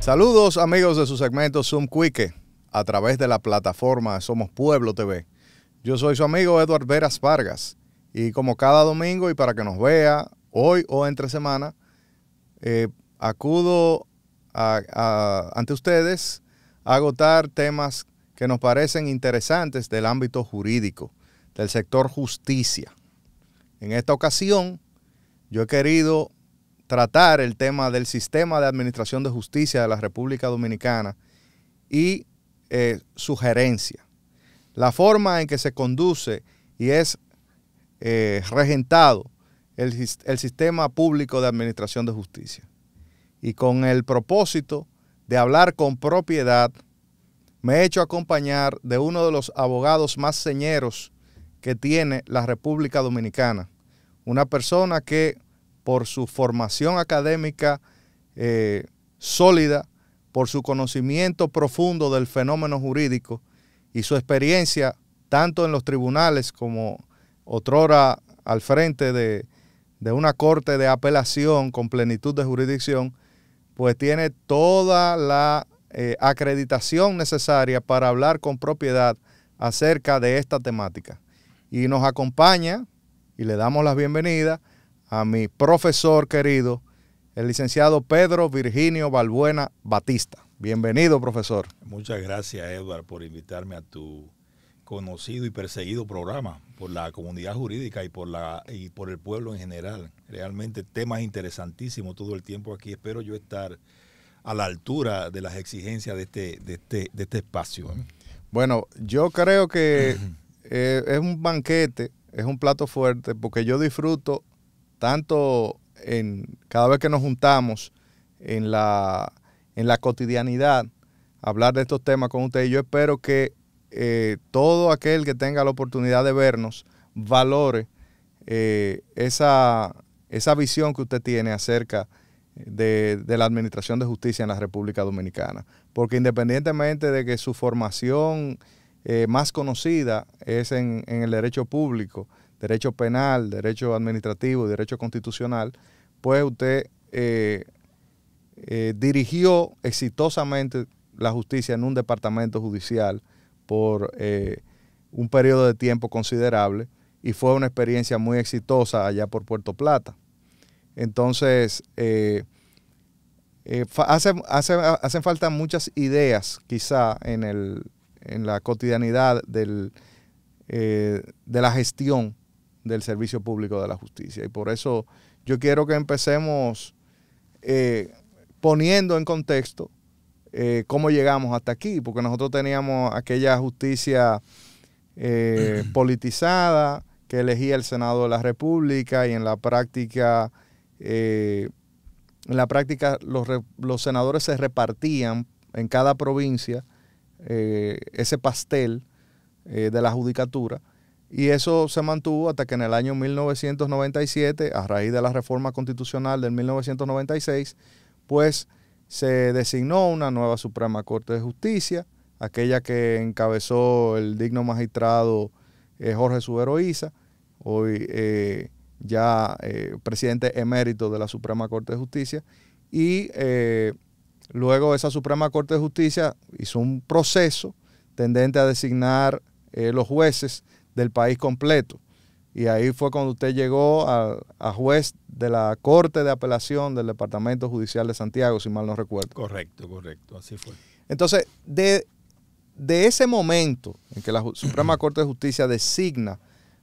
Saludos amigos de su segmento Zoom Quique a través de la plataforma Somos Pueblo TV. Yo soy su amigo Edward Veras Vargas y como cada domingo y para que nos vea hoy o entre semana, eh, acudo ante ustedes a agotar temas que nos parecen interesantes del ámbito jurídico, del sector justicia. En esta ocasión, yo he querido tratar el tema del sistema de administración de justicia de la República Dominicana y eh, sugerencia. La forma en que se conduce y es eh, regentado el, el sistema público de administración de justicia. Y con el propósito de hablar con propiedad, me he hecho acompañar de uno de los abogados más señeros que tiene la República Dominicana. Una persona que por su formación académica eh, sólida, por su conocimiento profundo del fenómeno jurídico y su experiencia tanto en los tribunales como otrora al frente de, una corte de apelación con plenitud de jurisdicción, pues tiene toda la eh, acreditación necesaria para hablar con propiedad acerca de esta temática. Y nos acompaña y le damos la bienvenida a mi profesor querido, el licenciado Pedro Virginio Balbuena Batista. Bienvenido, profesor. Muchas gracias, Edward, por invitarme a tu conocido y perseguido programa por la comunidad jurídica y por la y por el pueblo en general. Realmente temas interesantísimos todo el tiempo aquí. Espero yo estar a la altura de las exigencias de este, de este, de este espacio. ¿eh? Bueno, yo creo que eh, es un banquete, es un plato fuerte, porque yo disfruto tanto en cada vez que nos juntamos en la, en la cotidianidad, hablar de estos temas con ustedes. Yo espero que eh, todo aquel que tenga la oportunidad de vernos valore eh, esa, esa visión que usted tiene acerca de, la administración de justicia en la República Dominicana. Porque independientemente de que su formación eh, más conocida es en, en el derecho público, derecho penal, derecho administrativo derecho constitucional, pues usted eh, eh, dirigió exitosamente la justicia en un departamento judicial por eh, un periodo de tiempo considerable y fue una experiencia muy exitosa allá por Puerto Plata. Entonces, hacen falta muchas ideas quizá en, el, en la cotidianidad del, de la gestión del servicio público de la justicia. Y por eso yo quiero que empecemos eh, poniendo en contexto eh, cómo llegamos hasta aquí, porque nosotros teníamos aquella justicia eh, politizada que elegía el Senado de la República y en la práctica, en la práctica los, los, senadores se repartían en cada provincia ese pastel de la judicatura y eso se mantuvo hasta que en el año 1997, a raíz de la reforma constitucional del 1996, pues se designó una nueva Suprema Corte de Justicia, aquella que encabezó el digno magistrado eh, Jorge Subero Isa, hoy eh, ya eh, presidente emérito de la Suprema Corte de Justicia, y luego esa Suprema Corte de Justicia hizo un proceso tendente a designar los jueces del país completo. Y ahí fue cuando usted llegó a, juez de la Corte de Apelación del Departamento Judicial de Santiago, si mal no recuerdo. Correcto, correcto, así fue. Entonces, de, de ese momento en que la Suprema Corte de Justicia designa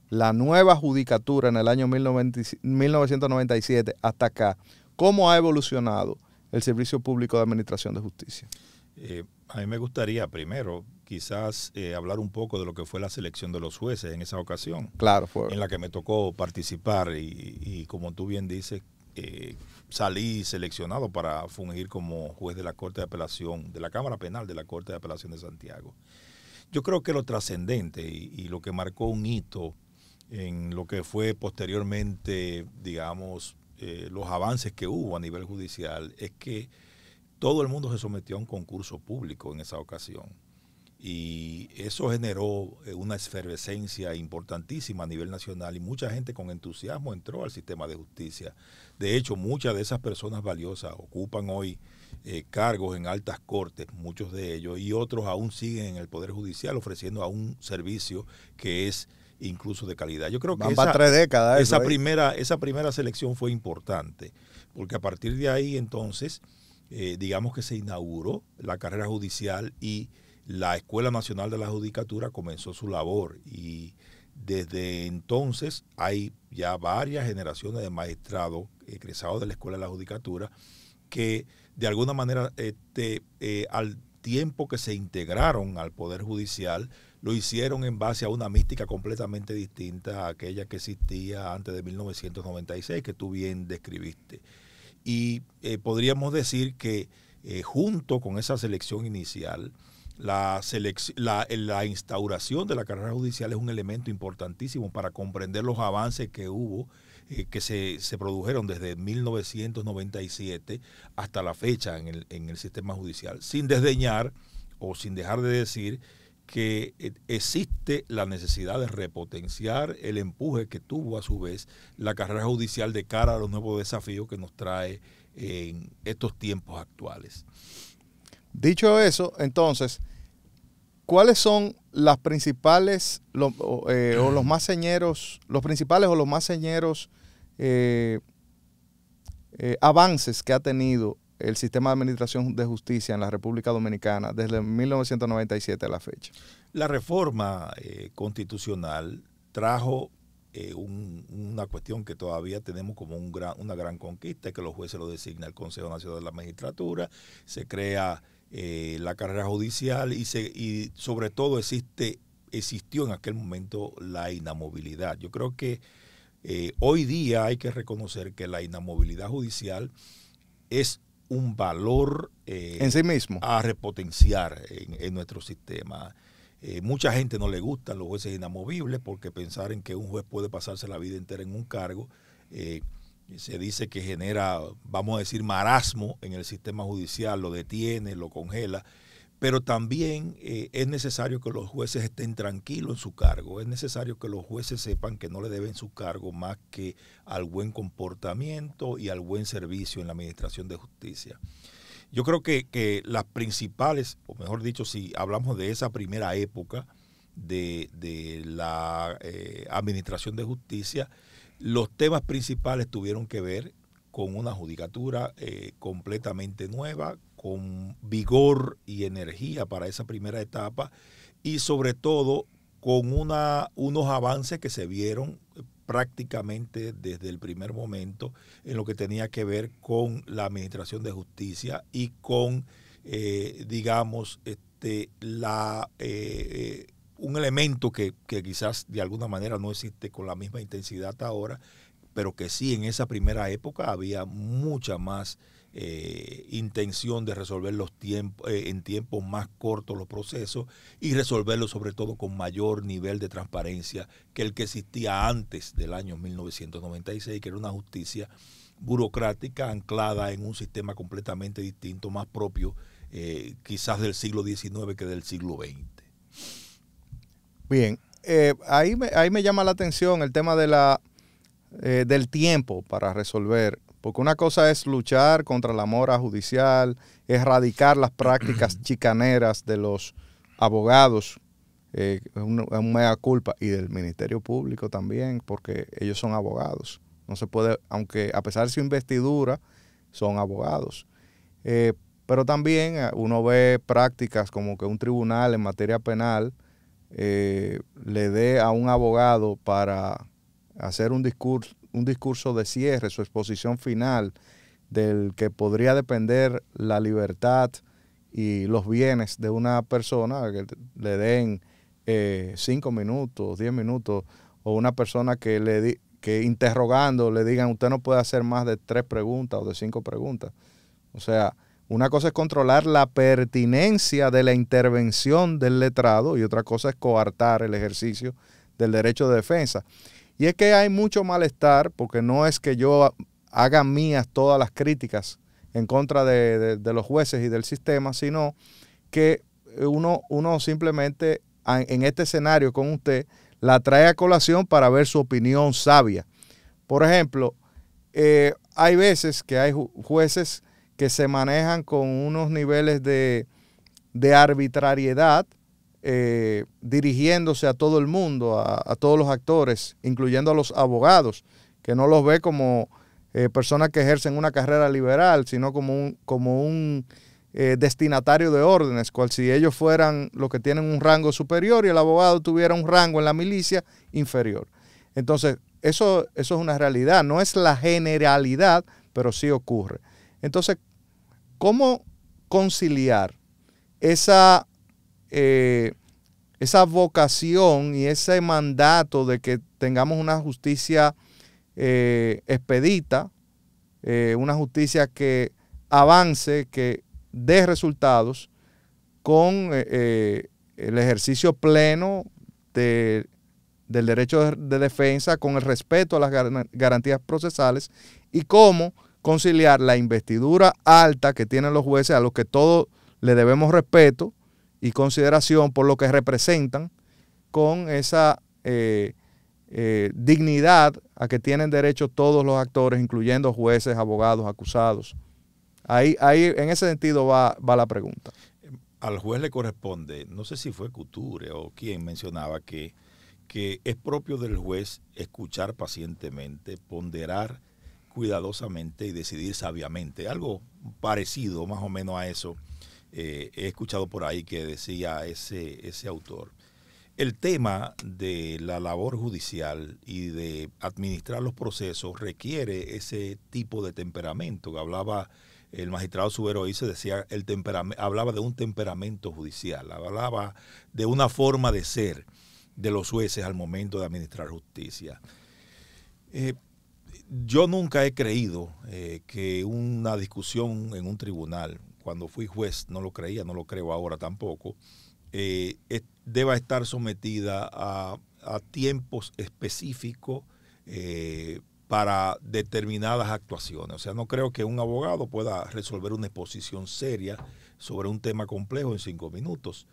la nueva judicatura en el año 1997 hasta acá, ¿cómo ha evolucionado el Servicio Público de Administración de Justicia? Eh, a mí me gustaría primero quizás eh, hablar un poco de lo que fue la selección de los jueces en esa ocasión. Claro, fue. En la que me tocó participar y, como tú bien dices, eh, salí seleccionado para fungir como juez de la Corte de Apelación, de la Cámara Penal de la Corte de Apelación de Santiago. Yo creo que lo trascendente y, lo que marcó un hito en lo que fue posteriormente, digamos, eh, los avances que hubo a nivel judicial es que todo el mundo se sometió a un concurso público en esa ocasión y eso generó eh, una efervescencia importantísima a nivel nacional y mucha gente con entusiasmo entró al sistema de justicia. De hecho, muchas de esas personas valiosas ocupan hoy eh, cargos en altas cortes, muchos de ellos, y otros aún siguen en el Poder Judicial ofreciendo a un servicio que es incluso de calidad. Yo creo que esa, tres décadas esa primera, esa primera selección fue importante, porque a partir de ahí entonces, eh, digamos que se inauguró la carrera judicial y la Escuela Nacional de la Judicatura comenzó su labor y desde entonces hay ya varias generaciones de magistrados egresados de la Escuela de la Judicatura que de alguna manera este, eh, al tiempo que se integraron al Poder Judicial, lo hicieron en base a una mística completamente distinta a aquella que existía antes de 1996, que tú bien describiste. Y eh, podríamos decir que eh, junto con esa selección inicial, la, la, instauración de la carrera judicial es un elemento importantísimo para comprender los avances que hubo, eh, que se, produjeron desde 1997 hasta la fecha en el, en el sistema judicial, sin desdeñar o sin dejar de decir que eh, existe la necesidad de repotenciar el empuje que tuvo a su vez la carrera judicial de cara a los nuevos desafíos que nos trae en estos tiempos actuales. Dicho eso, entonces, ¿cuáles son las principales eh, o los más señeros, los principales o los más señeros eh, avances que ha tenido el sistema de administración de justicia en la República Dominicana desde 1997 a la fecha? La reforma constitucional trajo una cuestión que todavía tenemos como un gran, una gran conquista, que los jueces lo designa el Consejo Nacional de la Magistratura, se crea eh, la carrera judicial y, se, y sobre todo existe, existió en aquel momento la inamovilidad. Yo creo que eh, hoy día hay que reconocer que la inamovilidad judicial es un valor eh, en sí mismo a repotenciar en, nuestro sistema. mucha gente no le gustan los jueces inamovibles porque pensar en que un juez puede pasarse la vida entera en un cargo se dice que genera, vamos a decir, marasmo en el sistema judicial, lo detiene, lo congela, pero también eh, es necesario que los jueces estén tranquilos en su cargo, es necesario que los jueces sepan que no le deben su cargo más que al buen comportamiento y al buen servicio en la administración de justicia. Yo creo que, las principales, o mejor dicho, si hablamos de esa primera época de, la eh, administración de justicia, los temas principales tuvieron que ver con una judicatura eh, completamente nueva, con vigor y energía para esa primera etapa y sobre todo con una, unos avances que se vieron prácticamente desde el primer momento en lo que tenía que ver con la administración de justicia y con, eh, digamos, este, la, eh, un elemento que, quizás de alguna manera no existe con la misma intensidad ahora, pero que sí en esa primera época había mucha más eh, intención de resolver los tiempos eh, en tiempos más cortos los procesos y resolverlos sobre todo con mayor nivel de transparencia que el que existía antes del año 1996, que era una justicia burocrática anclada en un sistema completamente distinto, más propio eh, quizás del siglo XIX que del siglo XX. Bien, eh, ahí, me, ahí me llama la atención el tema de la, eh, del tiempo para resolver, porque una cosa es luchar contra la mora judicial, erradicar las prácticas chicaneras de los abogados, eh, es una, mega culpa, y del Ministerio Público también, porque ellos son abogados. No se puede, aunque a pesar de su investidura, son abogados. pero también uno ve prácticas como que un tribunal en materia penal, eh, le dé a un abogado para hacer un discurso, un discurso de cierre, su exposición final, del que podría depender la libertad y los bienes de una persona, que le den eh, cinco minutos, diez minutos, o una persona que le di, que interrogando le digan usted no puede hacer más de tres preguntas o de cinco preguntas. O sea, una cosa es controlar la pertinencia de la intervención del letrado y otra cosa es coartar el ejercicio del derecho de defensa. Y es que hay mucho malestar, porque no es que yo haga mías todas las críticas en contra de, los jueces y del sistema, sino que uno, uno simplemente en este escenario con usted la trae a colación para ver su opinión sabia. Por ejemplo, eh, hay veces que hay jueces que se manejan con unos niveles de, arbitrariedad, eh, dirigiéndose a todo el mundo, a, todos los actores, incluyendo a los abogados, que no los ve como eh, personas que ejercen una carrera liberal, sino como un, como un destinatario de órdenes, cual si ellos fueran los que tienen un rango superior y el abogado tuviera un rango en la milicia inferior. Entonces, eso, eso es una realidad, no es la generalidad, pero sí ocurre. Entonces, ¿cómo conciliar esa, eh, esa vocación y ese mandato de que tengamos una justicia eh, expedita, eh, una justicia que avance, que dé resultados, con el ejercicio pleno de del derecho de defensa con el respeto a las garantías procesales y cómo conciliar la investidura alta que tienen los jueces a los que todos le debemos respeto y consideración por lo que representan con esa eh, eh, dignidad a que tienen derecho todos los actores, incluyendo jueces, abogados, acusados. Ahí, ahí en ese sentido va, va la pregunta. Al juez le corresponde, no sé si fue Couture o quien mencionaba que que es propio del juez escuchar pacientemente, ponderar cuidadosamente y decidir sabiamente. Algo parecido más o menos a eso eh, he escuchado por ahí que decía ese, ese autor. El tema de la labor judicial y de administrar los procesos requiere ese tipo de temperamento. Hablaba el magistrado Subero se decía el hablaba de un temperamento judicial, hablaba de una forma de ser de los jueces al momento de administrar justicia. Eh, yo nunca he creído eh, que una discusión en un tribunal, cuando fui juez, no lo creía, no lo creo ahora tampoco, eh, deba estar sometida a, tiempos específicos para determinadas actuaciones. O sea, no creo que un abogado pueda resolver una exposición seria sobre un tema complejo en cinco minutos.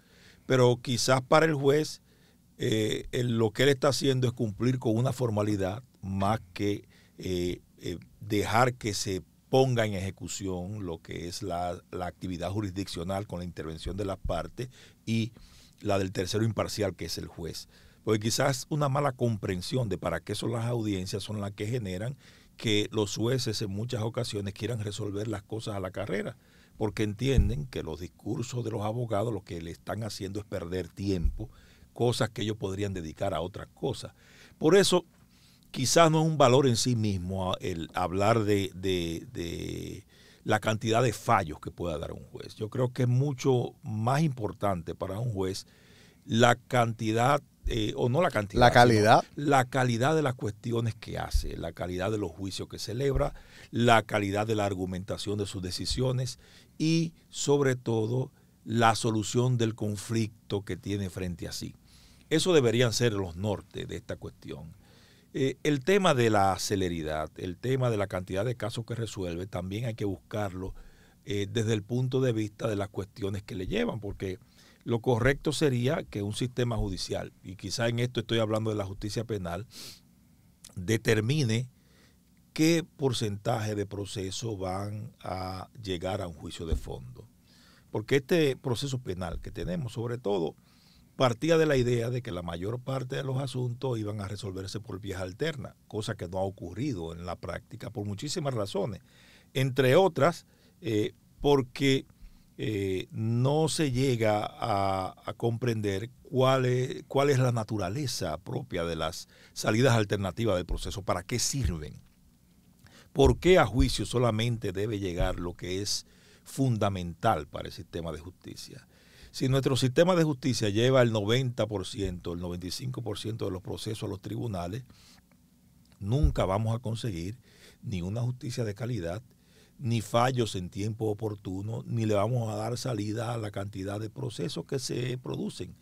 Pero quizás para el juez eh, lo que él está haciendo es cumplir con una formalidad más que eh, eh, dejar que se ponga en ejecución lo que es la, actividad jurisdiccional con la intervención de las partes y la del tercero imparcial que es el juez. Porque quizás una mala comprensión de para qué son las audiencias son las que generan que los jueces en muchas ocasiones quieran resolver las cosas a la carrera, porque entienden que los discursos de los abogados lo que le están haciendo es perder tiempo cosas que ellos podrían dedicar a otras cosas. Por eso, quizás no es un valor en sí mismo ah, el hablar de, la cantidad de fallos que pueda dar un juez. Yo creo que es mucho más importante para un juez la cantidad, eh, o no la cantidad. La calidad. La calidad de las cuestiones que hace, la calidad de los juicios que celebra, la calidad de la argumentación de sus decisiones y sobre todo la solución del conflicto que tiene frente a sí. Eso deberían ser los nortes de esta cuestión. Eh, el tema de la celeridad, el tema de la cantidad de casos que resuelve, también hay que buscarlo eh, desde el punto de vista de las cuestiones que le llevan, porque lo correcto sería que un sistema judicial, y quizá en esto estoy hablando de la justicia penal, determine qué porcentaje de procesos van a llegar a un juicio de fondo. Porque este proceso penal que tenemos, sobre todo, partía de la idea de que la mayor parte de los asuntos iban a resolverse por vías alternas, cosa que no ha ocurrido en la práctica por muchísimas razones, entre otras eh, porque eh, no se llega a, comprender cuál es, cuál es la naturaleza propia de las salidas alternativas del proceso, para qué sirven, por qué a juicio solamente debe llegar lo que es fundamental para el sistema de justicia si nuestro sistema de justicia lleva el 90%, el 95% de los procesos a los tribunales, nunca vamos a conseguir ni una justicia de calidad, ni fallos en tiempo oportuno, ni le vamos a dar salida a la cantidad de procesos que se producen.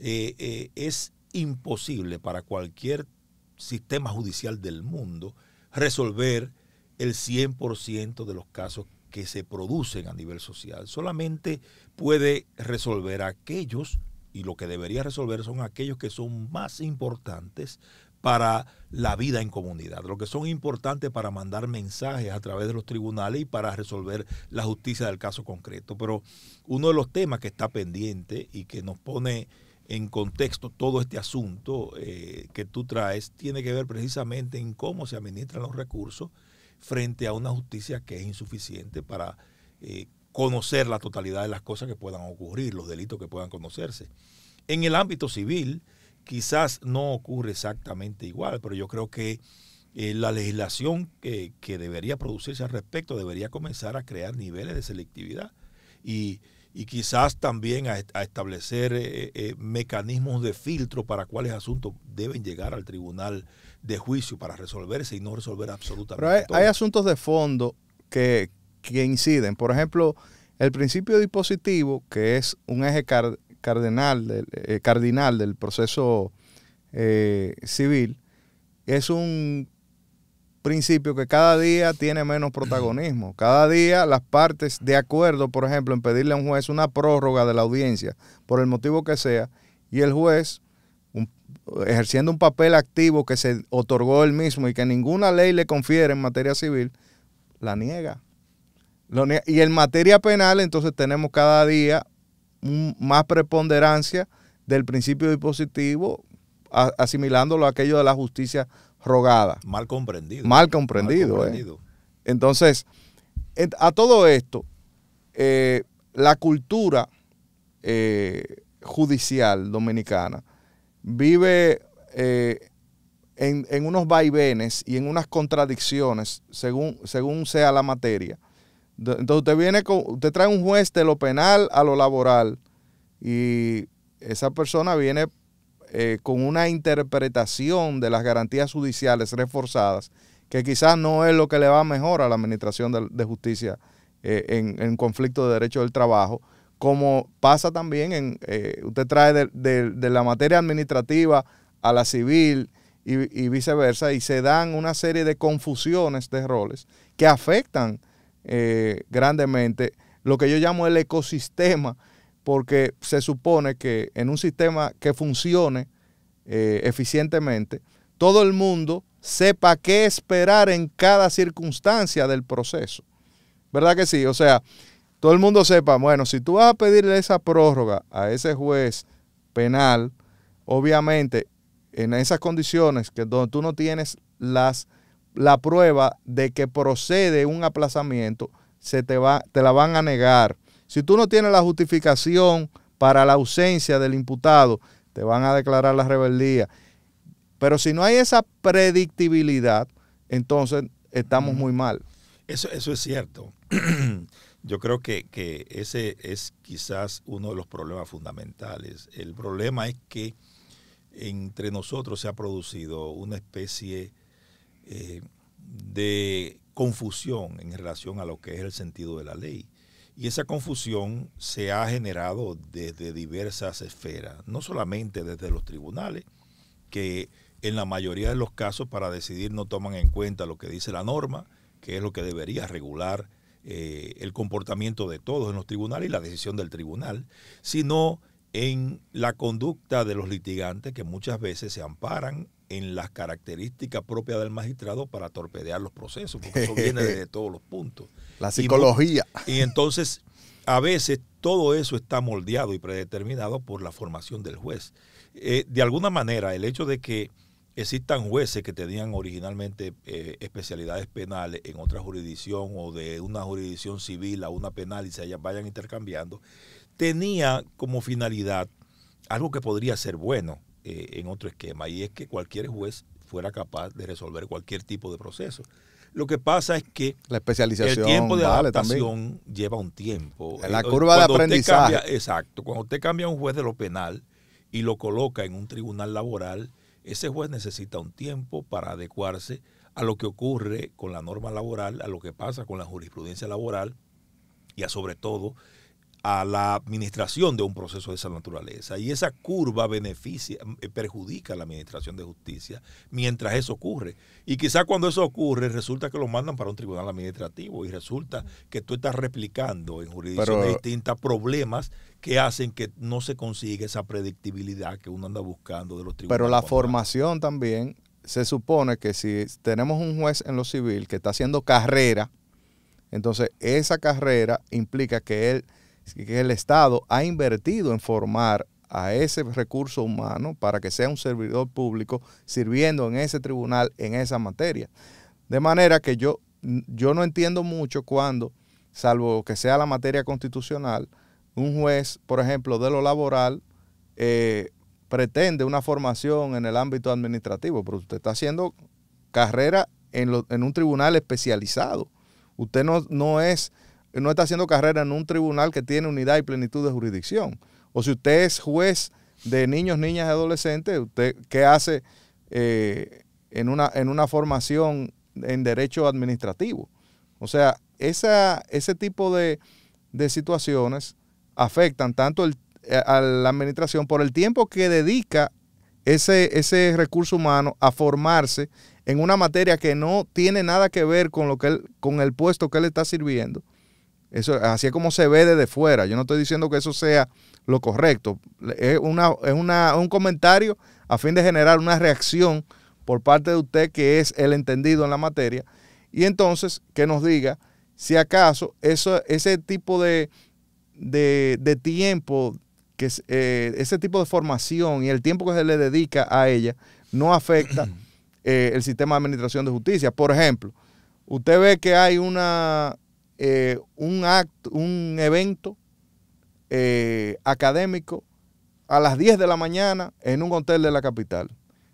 Eh, eh, es imposible para cualquier sistema judicial del mundo resolver el 100% de los casos que se producen a nivel social. Solamente puede resolver aquellos, y lo que debería resolver son aquellos que son más importantes para la vida en comunidad, lo que son importantes para mandar mensajes a través de los tribunales y para resolver la justicia del caso concreto. Pero uno de los temas que está pendiente y que nos pone en contexto todo este asunto eh, que tú traes tiene que ver precisamente en cómo se administran los recursos frente a una justicia que es insuficiente para eh, conocer la totalidad de las cosas que puedan ocurrir, los delitos que puedan conocerse. En el ámbito civil, quizás no ocurre exactamente igual, pero yo creo que eh, la legislación que, debería producirse al respecto debería comenzar a crear niveles de selectividad y, quizás también a, establecer eh, mecanismos de filtro para cuáles asuntos deben llegar al tribunal de juicio para resolverse y no resolver absolutamente pero hay, asuntos de fondo que, inciden. Por ejemplo, el principio dispositivo, que es un eje cardenal del, eh, cardinal del proceso eh, civil, es un principio que cada día tiene menos protagonismo. Cada día las partes de acuerdo, por ejemplo, en pedirle a un juez una prórroga de la audiencia, por el motivo que sea, y el juez, ejerciendo un papel activo que se otorgó él mismo y que ninguna ley le confiere en materia civil, la niega. Y en materia penal, entonces tenemos cada día más preponderancia del principio dispositivo, asimilándolo a aquello de la justicia rogada. Mal comprendido. Mal comprendido. Eh. Entonces, a todo esto, eh, la cultura eh, judicial dominicana vive en, en, unos vaivenes y en unas contradicciones según, según sea la materia. Entonces usted viene con, usted trae un juez de lo penal a lo laboral y esa persona viene eh, con una interpretación de las garantías judiciales reforzadas que quizás no es lo que le va mejor a la administración de, justicia eh, en, conflicto de derecho del trabajo, como pasa también en, eh, usted trae de, la materia administrativa a la civil y, y viceversa, y se dan una serie de confusiones de roles que afectan eh, grandemente lo que yo llamo el ecosistema, porque se supone que en un sistema que funcione eh, eficientemente, todo el mundo sepa qué esperar en cada circunstancia del proceso. ¿Verdad que sí? O sea, todo el mundo sepa, bueno, si tú vas a pedirle esa prórroga a ese juez penal, obviamente en esas condiciones que donde tú no tienes las la prueba de que procede un aplazamiento, se te, va, te la van a negar. Si tú no tienes la justificación para la ausencia del imputado, te van a declarar la rebeldía. Pero si no hay esa predictibilidad, entonces estamos muy mal. Eso, eso es cierto. Yo creo que, ese es quizás uno de los problemas fundamentales. El problema es que entre nosotros se ha producido una especie eh, de confusión en relación a lo que es el sentido de la ley. Y esa confusión se ha generado desde diversas esferas, no solamente desde los tribunales, que en la mayoría de los casos para decidir no toman en cuenta lo que dice la norma, que es lo que debería regular eh, el comportamiento de todos en los tribunales y la decisión del tribunal, sino en la conducta de los litigantes que muchas veces se amparan en las características propias del magistrado para torpedear los procesos, porque eso viene de todos los puntos. La psicología. Y, entonces, a veces todo eso está moldeado y predeterminado por la formación del juez. Eh, de alguna manera, el hecho de que existan jueces que tenían originalmente eh, especialidades penales en otra jurisdicción o de una jurisdicción civil a una penal y se vayan intercambiando, tenía como finalidad algo que podría ser bueno, eh, en otro esquema, y es que cualquier juez fuera capaz de resolver cualquier tipo de proceso. Lo que pasa es que la especialización el tiempo de adaptación lleva un tiempo. La curva de aprendizaje. exacto. Cuando usted cambia a un juez de lo penal y lo coloca en un tribunal laboral, ese juez necesita un tiempo para adecuarse a lo que ocurre con la norma laboral, a lo que pasa con la jurisprudencia laboral y a sobre todo a la administración de un proceso de esa naturaleza. Y esa curva beneficia, eh, perjudica a la administración de justicia mientras eso ocurre. Y quizás cuando eso ocurre, resulta que lo mandan para un tribunal administrativo y resulta que tú estás replicando en jurisdicciones distintas problemas que hacen que no se consiga esa predictibilidad que uno anda buscando de los tribunales. Pero la formación también, se supone que si tenemos un juez en lo civil que está haciendo carrera, entonces esa carrera implica que él que el Estado ha invertido en formar a ese recurso humano para que sea un servidor público sirviendo en ese tribunal en esa materia. De manera que yo, yo no entiendo mucho cuando, salvo que sea la materia constitucional, un juez, por ejemplo, de lo laboral, eh, pretende una formación en el ámbito administrativo, pero usted está haciendo carrera en, en un tribunal especializado. Usted no, no es no está haciendo carrera en un tribunal que tiene unidad y plenitud de jurisdicción. O si usted es juez de niños, niñas y adolescentes, ¿usted qué hace eh, en, una, en una formación en derecho administrativo? O sea, esa, ese tipo de, situaciones afectan tanto a la administración por el tiempo que dedica ese, ese recurso humano a formarse en una materia que no tiene nada que ver con, lo que él, con el puesto que él está sirviendo eso, así es como se ve desde fuera. Yo no estoy diciendo que eso sea lo correcto. Es, una, es una, un comentario a fin de generar una reacción por parte de usted que es el entendido en la materia. Y entonces que nos diga si acaso eso, ese tipo de, de, tiempo, que, eh, ese tipo de formación y el tiempo que se le dedica a ella no afecta eh, el sistema de administración de justicia. Por ejemplo, usted ve que hay una, eh, un acto, un evento eh, académico a las 10 de la mañana en un hotel de la capital.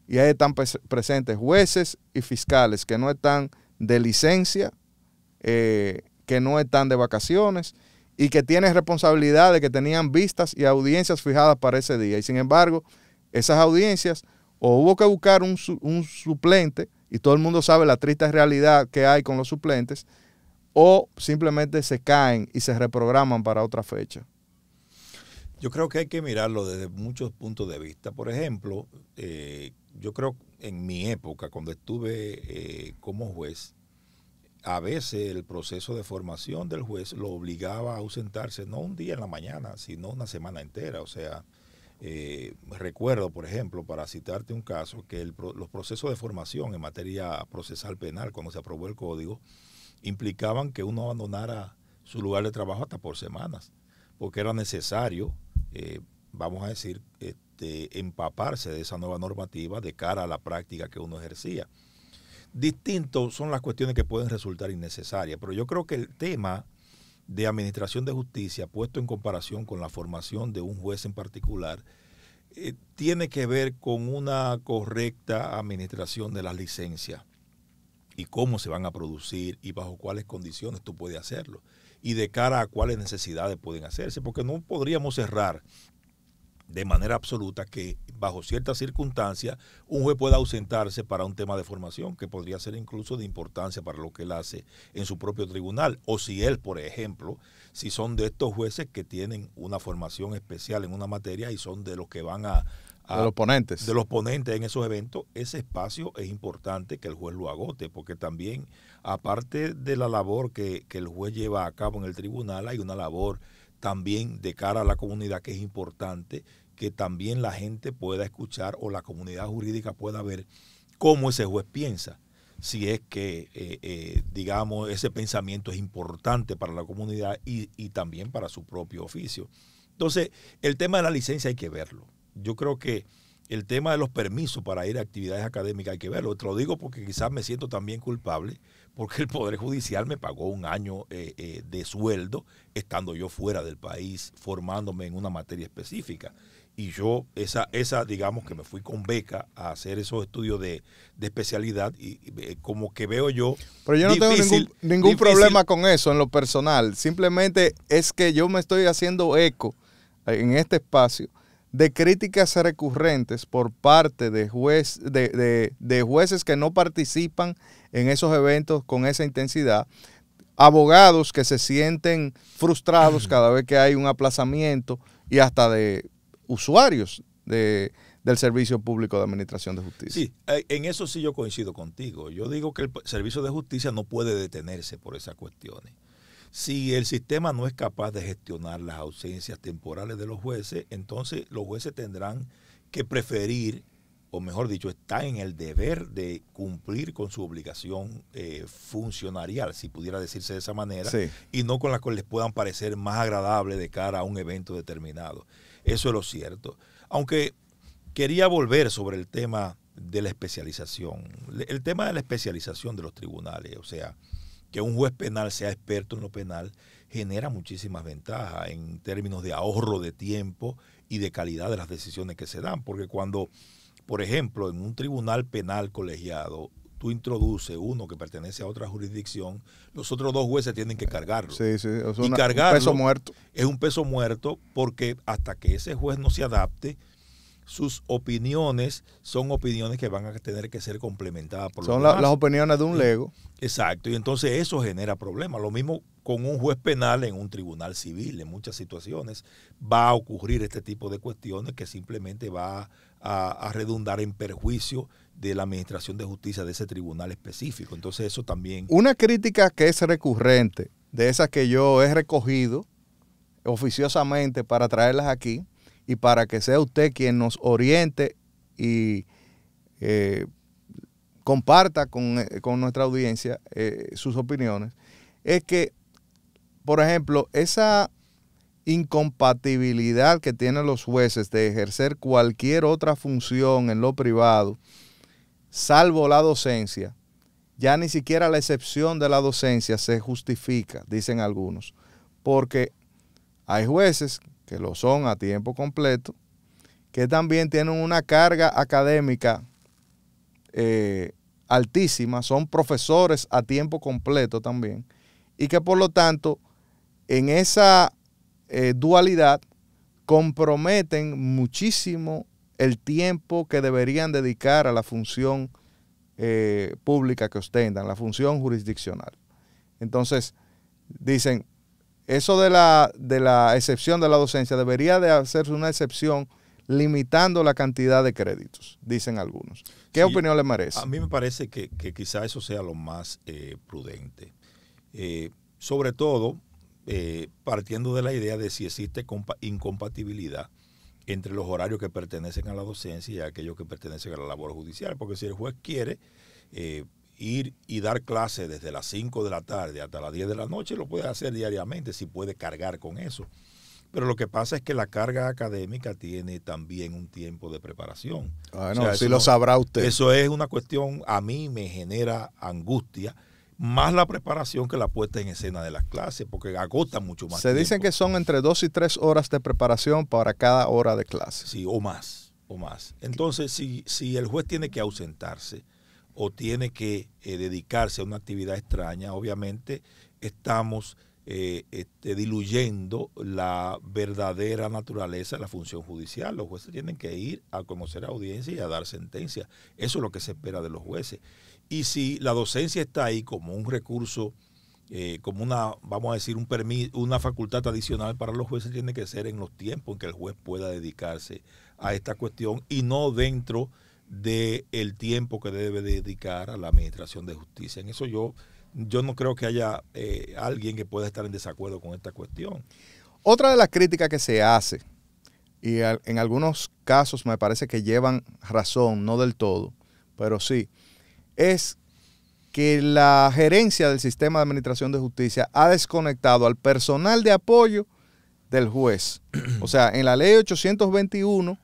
Y ahí están presentes jueces y fiscales que no están de licencia, eh, que no están de vacaciones y que tienen responsabilidad de que tenían vistas y audiencias fijadas para ese día. Y sin embargo, esas audiencias o hubo que buscar un suplente, y todo el mundo sabe la triste realidad que hay con los suplentes, o simplemente se caen y se reprograman para otra fecha? Yo creo que hay que mirarlo desde muchos puntos de vista. Por ejemplo, eh, yo creo en mi época, cuando estuve eh, como juez, a veces el proceso de formación del juez lo obligaba a ausentarse no un día en la mañana, sino una semana entera. O sea, eh, recuerdo, por ejemplo, para citarte un caso, que los procesos de formación en materia procesal penal, cuando se aprobó el código, implicaban que uno abandonara su lugar de trabajo hasta por semanas, porque era necesario, eh, vamos a decir, este, empaparse de esa nueva normativa de cara a la práctica que uno ejercía. Distintos son las cuestiones que pueden resultar innecesarias, pero yo creo que el tema de administración de justicia, puesto en comparación con la formación de un juez en particular, eh, tiene que ver con una correcta administración de las licencias y cómo se van a producir y bajo cuáles condiciones tú puedes hacerlo. Y de cara a cuáles necesidades pueden hacerse, porque no podríamos cerrar de manera absoluta que bajo ciertas circunstancias un juez pueda ausentarse para un tema de formación que podría ser incluso de importancia para lo que él hace en su propio tribunal. O si él, por ejemplo, si son de estos jueces que tienen una formación especial en una materia y son de los que van a, de los ponentes. De los ponentes en esos eventos, ese espacio es importante que el juez lo agote, porque también, aparte de la labor que, el juez lleva a cabo en el tribunal, hay una labor también de cara a la comunidad que es importante, que también la gente pueda escuchar o la comunidad jurídica pueda ver cómo ese juez piensa si es que, eh, eh, digamos, ese pensamiento es importante para la comunidad y, y, también para su propio oficio. Entonces, el tema de la licencia hay que verlo yo creo que el tema de los permisos para ir a actividades académicas hay que verlo. Te lo digo porque quizás me siento también culpable porque el Poder Judicial me pagó un año eh, eh, de sueldo estando yo fuera del país, formándome en una materia específica. Y yo, esa, esa digamos que me fui con beca a hacer esos estudios de, especialidad y, eh, como que veo yo... Pero yo no tengo ningún, ningún problema con eso en lo personal. Simplemente es que yo me estoy haciendo eco en este espacio de críticas recurrentes por parte de, juez, de, jueces que no participan en esos eventos con esa intensidad, abogados que se sienten frustrados cada vez que hay un aplazamiento y hasta de usuarios de, del Servicio Público de Administración de Justicia. Sí, eh, en eso sí yo coincido contigo. Yo digo que el Servicio de Justicia no puede detenerse por esas cuestiones. Si el sistema no es capaz de gestionar las ausencias temporales de los jueces, entonces los jueces tendrán que preferir, o mejor dicho, está en el deber de cumplir con su obligación eh, funcionarial, si pudiera decirse de esa manera, y no con la que les puedan parecer más agradable de cara a un evento determinado. Eso es lo cierto. Aunque quería volver sobre el tema de la especialización. El tema de la especialización de los tribunales, o sea, que un juez penal sea experto en lo penal genera muchísimas ventajas en términos de ahorro de tiempo y de calidad de las decisiones que se dan. Porque cuando, por ejemplo, en un tribunal penal colegiado, tú introduces uno que pertenece a otra jurisdicción, los otros dos jueces tienen que cargarlo. Sí, sí, es y un peso muerto. Es un peso muerto porque hasta que ese juez no se adapte, sus opiniones son opiniones que van a tener que ser complementadas por son las opiniones de un lego. Exacto, y entonces eso genera problemas. Lo mismo con un juez penal en un tribunal civil, en muchas situaciones va a ocurrir este tipo de cuestiones que simplemente va a, redundar en perjuicio de la administración de justicia de ese tribunal específico. Entonces eso también... Una crítica que es recurrente, de esas que yo he recogido oficiosamente para traerlas aquí, y para que sea usted quien nos oriente y eh, comparta con, eh, nuestra audiencia eh, sus opiniones, es que, por ejemplo, esa incompatibilidad que tienen los jueces de ejercer cualquier otra función en lo privado, salvo la docencia, ya ni siquiera la excepción de la docencia se justifica, dicen algunos, porque hay jueces que lo son a tiempo completo, que también tienen una carga académica eh, altísima, son profesores a tiempo completo también, y que por lo tanto en esa eh, dualidad comprometen muchísimo el tiempo que deberían dedicar a la función eh, pública que ostentan, la función jurisdiccional. Entonces, dicen, eso de la, de la excepción de la docencia debería de hacerse una excepción limitando la cantidad de créditos, dicen algunos. ¿Qué opinión le merece? A mí me parece que, que quizá eso sea lo más eh, prudente. Eh, sobre todo, eh, partiendo de la idea de si existe incompatibilidad entre los horarios que pertenecen a la docencia y aquellos que pertenecen a la labor judicial, porque si el juez quiere ir y dar clase desde las 5 de la tarde hasta las 10 de la noche, lo puede hacer diariamente si puede cargar con eso. Pero lo que pasa es que la carga académica tiene también un tiempo de preparación. Bueno, así lo sabrá usted. Eso es una cuestión, a mí me genera angustia, más la preparación que la puesta en escena de las clases, porque agota mucho más. Se dicen que son entre dos y tres horas de preparación para cada hora de clase. Sí, o más, o más. Entonces, si, si el juez tiene que ausentarse, o tiene que eh, dedicarse a una actividad extraña, obviamente estamos eh, este, diluyendo la verdadera naturaleza de la función judicial. Los jueces tienen que ir a conocer audiencia y a dar sentencia. Eso es lo que se espera de los jueces. Y si la docencia está ahí como un recurso, eh, como una, vamos a decir, un permiso, una facultad adicional para los jueces, tiene que ser en los tiempos en que el juez pueda dedicarse a esta cuestión y no dentro de el tiempo que debe dedicar a la administración de justicia. En eso yo, yo no creo que haya eh, alguien que pueda estar en desacuerdo con esta cuestión. Otra de las críticas que se hace, y en algunos casos me parece que llevan razón, no del todo, pero sí, es que la gerencia del sistema de administración de justicia ha desconectado al personal de apoyo del juez. O sea, en la ley 821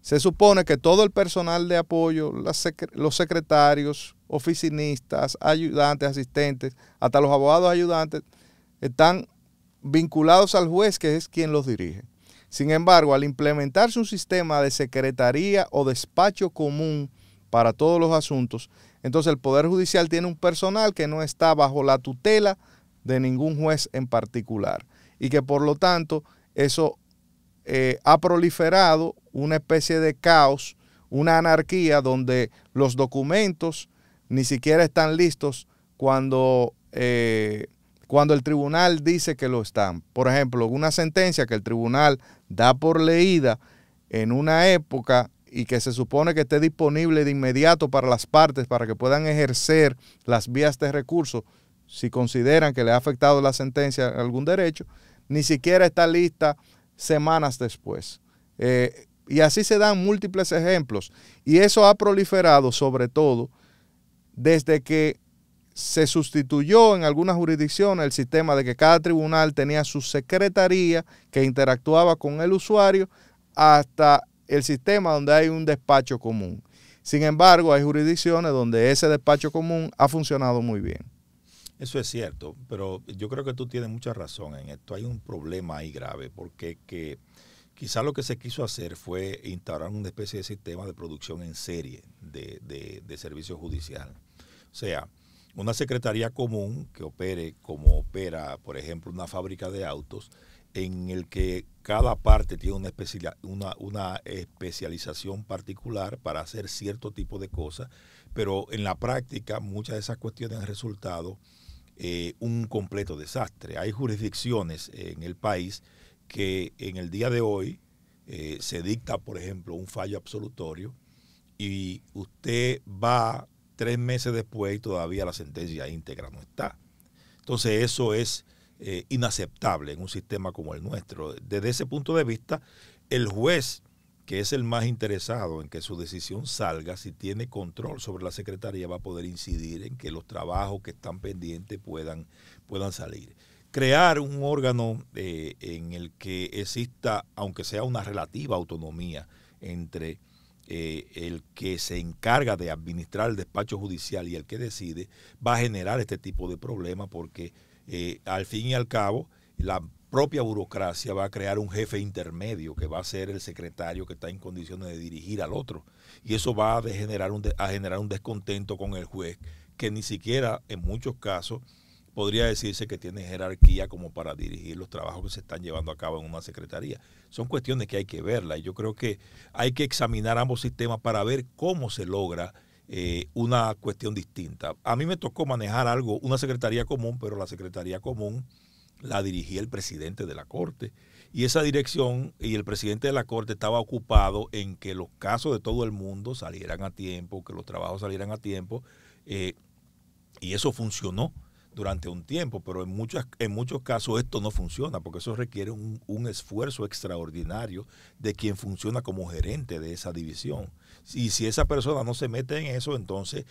se supone que todo el personal de apoyo, los secretarios, oficinistas, ayudantes, asistentes, hasta los abogados ayudantes, están vinculados al juez que es quien los dirige. Sin embargo, al implementarse un sistema de secretaría o despacho común para todos los asuntos, entonces el Poder Judicial tiene un personal que no está bajo la tutela de ningún juez en particular y que por lo tanto eso eh, ha proliferado una especie de caos, una anarquía donde los documentos ni siquiera están listos cuando eh, cuando el tribunal dice que lo están. Por ejemplo, una sentencia que el tribunal da por leída en una época y que se supone que esté disponible de inmediato para las partes para que puedan ejercer las vías de recurso si consideran que le ha afectado la sentencia algún derecho, ni siquiera está lista semanas después. Eh, y así se dan múltiples ejemplos. Y eso ha proliferado sobre todo desde que se sustituyó en algunas jurisdicciones el sistema de que cada tribunal tenía su secretaría que interactuaba con el usuario hasta el sistema donde hay un despacho común. Sin embargo, hay jurisdicciones donde ese despacho común ha funcionado muy bien. Eso es cierto, pero yo creo que tú tienes mucha razón en esto. Hay un problema ahí grave, porque que quizá lo que se quiso hacer fue instaurar una especie de sistema de producción en serie de, de, de servicio judicial. O sea, una secretaría común que opere como opera, por ejemplo, una fábrica de autos, en el que cada parte tiene una, una, una, especialización particular para hacer cierto tipo de cosas, pero en la práctica muchas de esas cuestiones han resultado eh, un completo desastre. Hay jurisdicciones en el país que en el día de hoy eh, se dicta, por ejemplo, un fallo absolutorio y usted va tres meses después y todavía la sentencia íntegra no está. Entonces eso es eh, inaceptable en un sistema como el nuestro. Desde ese punto de vista, el juez, que es el más interesado en que su decisión salga, si tiene control sobre la Secretaría, va a poder incidir en que los trabajos que están pendientes puedan, puedan salir. Crear un órgano eh, en el que exista, aunque sea una relativa autonomía entre eh, el que se encarga de administrar el despacho judicial y el que decide, va a generar este tipo de problemas porque eh, al fin y al cabo la propia burocracia va a crear un jefe intermedio que va a ser el secretario que está en condiciones de dirigir al otro. Y eso va a, generar un, a generar un descontento con el juez que ni siquiera en muchos casos podría decirse que tiene jerarquía como para dirigir los trabajos que se están llevando a cabo en una secretaría. Son cuestiones que hay que verla y yo creo que hay que examinar ambos sistemas para ver cómo se logra eh, una cuestión distinta. A mí me tocó manejar algo, una secretaría común, pero la secretaría común la dirigía el presidente de la Corte. Y esa dirección y el presidente de la Corte estaba ocupado en que los casos de todo el mundo salieran a tiempo, que los trabajos salieran a tiempo. Eh, y eso funcionó durante un tiempo, pero en, muchas, en muchos casos esto no funciona porque eso requiere un, un, esfuerzo extraordinario de quien funciona como gerente de esa división. Y si esa persona no se mete en eso, entonces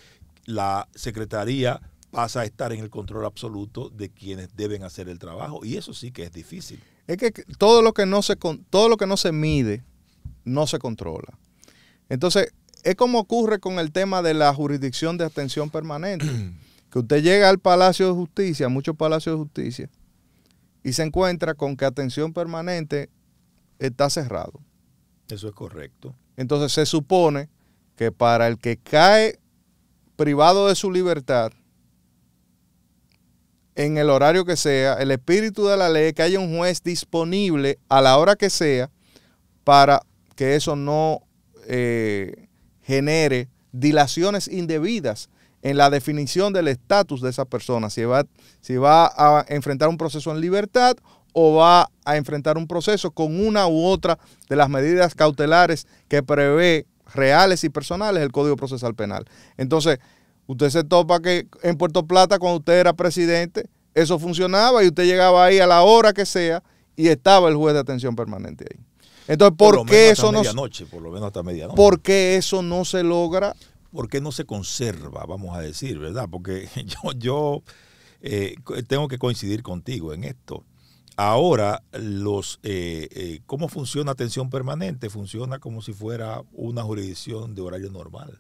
la secretaría pasa a estar en el control absoluto de quienes deben hacer el trabajo y eso sí que es difícil. Es que todo lo que no se todo lo que no se mide no se controla. Entonces, es como ocurre con el tema de la jurisdicción de atención permanente. que usted llega al Palacio de Justicia, muchos palacios de justicia, y se encuentra con que atención permanente está cerrado. Eso es correcto. Entonces se supone que para el que cae privado de su libertad, en el horario que sea, el espíritu de la ley es que haya un juez disponible a la hora que sea para que eso no eh, genere dilaciones indebidas en la definición del estatus de esa persona, si va, si va a enfrentar un proceso en libertad o va a enfrentar un proceso con una u otra de las medidas cautelares que prevé reales y personales el Código Procesal Penal. Entonces, usted se topa que en Puerto Plata, cuando usted era presidente, eso funcionaba y usted llegaba ahí a la hora que sea y estaba el juez de atención permanente ahí. Entonces, ¿por, qué eso no por lo menos hasta medianoche. ¿Por qué eso no se logra ¿por qué no se conserva, vamos a decir, verdad? Porque yo, yo eh, tengo que coincidir contigo en esto. Ahora, los, eh, eh, ¿cómo funciona atención permanente? Funciona como si fuera una jurisdicción de horario normal.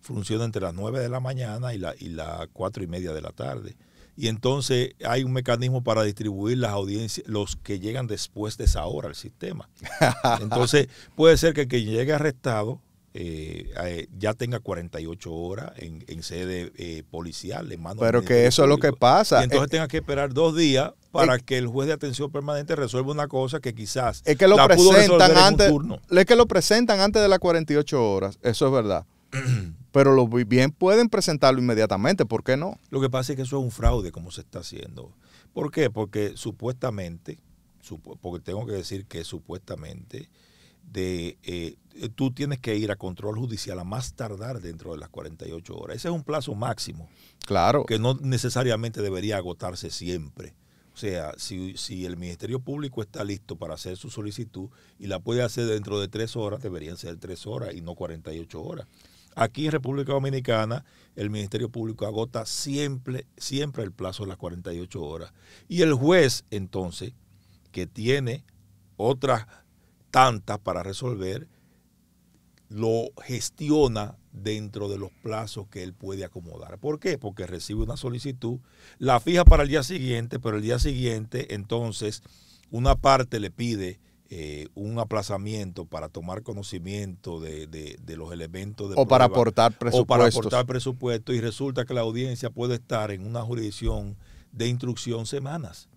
Funciona entre las 9 de la mañana y las y la 4 y media de la tarde. Y entonces hay un mecanismo para distribuir las audiencias, los que llegan después de esa hora al sistema. Entonces, puede ser que quien llegue arrestado eh, eh, ya tenga 48 horas en, sede eh, policial. En mano Pero que eso es lo que pasa. Y entonces tenga que esperar dos días para que el juez de atención permanente resuelva una cosa que quizás es que lo presentan antes, Es que lo presentan antes de las 48 horas, eso es verdad. pero lo bien pueden presentarlo inmediatamente, ¿por qué no? Lo que pasa es que eso es un fraude como se está haciendo. ¿Por qué? Porque supuestamente, porque tengo que decir que supuestamente, de, eh, tú tienes que ir a control judicial a más tardar dentro de las 48 horas. Ese es un plazo máximo. Claro. Que no necesariamente debería agotarse siempre. O sea, si, si, el Ministerio Público está listo para hacer su solicitud y la puede hacer dentro de tres horas, deberían ser tres horas y no 48 horas. Aquí en República Dominicana, el Ministerio Público agota siempre, siempre el plazo de las 48 horas. Y el juez, entonces, que tiene otras tantas para resolver, lo gestiona dentro de los plazos que él puede acomodar. ¿Por qué? Porque recibe una solicitud, la fija para el día siguiente, pero el día siguiente entonces una parte le pide eh, un aplazamiento para tomar conocimiento de, de, los elementos de o para aportar presupuestos. O para aportar presupuesto y resulta que la audiencia puede estar en una jurisdicción de instrucción semanas.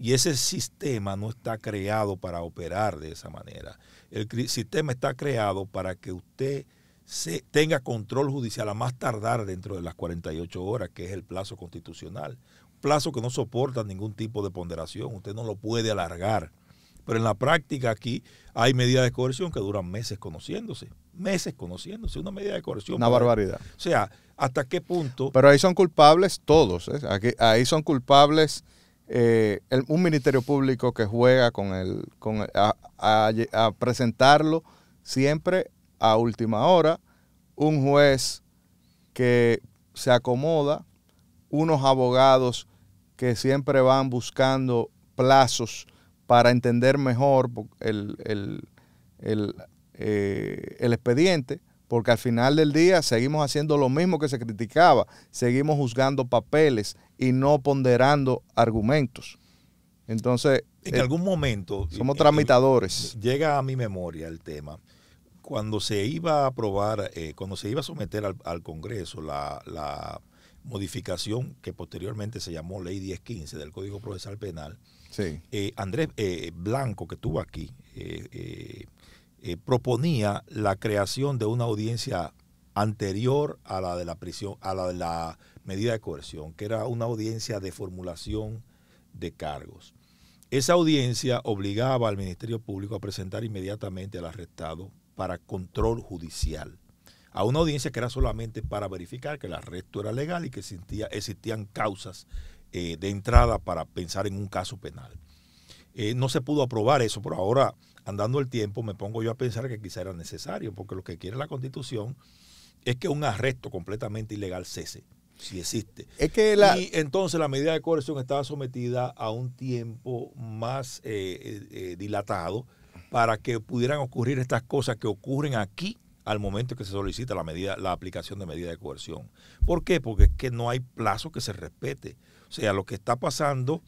Y ese sistema no está creado para operar de esa manera. El sistema está creado para que usted se tenga control judicial a más tardar dentro de las 48 horas, que es el plazo constitucional. Un plazo que no soporta ningún tipo de ponderación. Usted no lo puede alargar. Pero en la práctica aquí hay medidas de coerción que duran meses conociéndose. Meses conociéndose. Una medida de coerción. Una barbaridad. O sea, ¿hasta qué punto? Pero ahí son culpables todos. ¿eh? Aquí, ahí son culpables eh, un ministerio público que juega con el, con a, presentarlo siempre a última hora, un juez que se acomoda, unos abogados que siempre van buscando plazos para entender mejor el, el, eh, el expediente, porque al final del día seguimos haciendo lo mismo que se criticaba, seguimos juzgando papeles y no ponderando argumentos. Entonces, en eh, algún momento somos tramitadores. Llega a mi memoria el tema cuando se iba a aprobar, eh, cuando se iba a someter al, Congreso la, modificación que posteriormente se llamó Ley 1015 del Código Procesal Penal. Sí. Eh, Andrés Blanco, que estuvo aquí, proponía la creación de una audiencia anterior a la de la prisión, a la de la medida de coerción, que era una audiencia de formulación de cargos. Esa audiencia obligaba al Ministerio Público a presentar inmediatamente al arrestado para control judicial. A una audiencia que era solamente para verificar que el arresto era legal y que existía, existían causas eh, de entrada para pensar en un caso penal. Eh, no se pudo aprobar eso, pero ahora, andando el tiempo, me pongo yo a pensar que quizá era necesario, porque lo que quiere la Constitución es que un arresto completamente ilegal cese si existe. Es que Y entonces la medida de coerción estaba sometida a un tiempo más eh, eh, eh, dilatado para que pudieran ocurrir estas cosas que ocurren aquí al momento que se solicita la medida, la aplicación de medida de coerción. ¿Por qué? Porque es que no hay plazo que se respete. O sea, lo que está pasando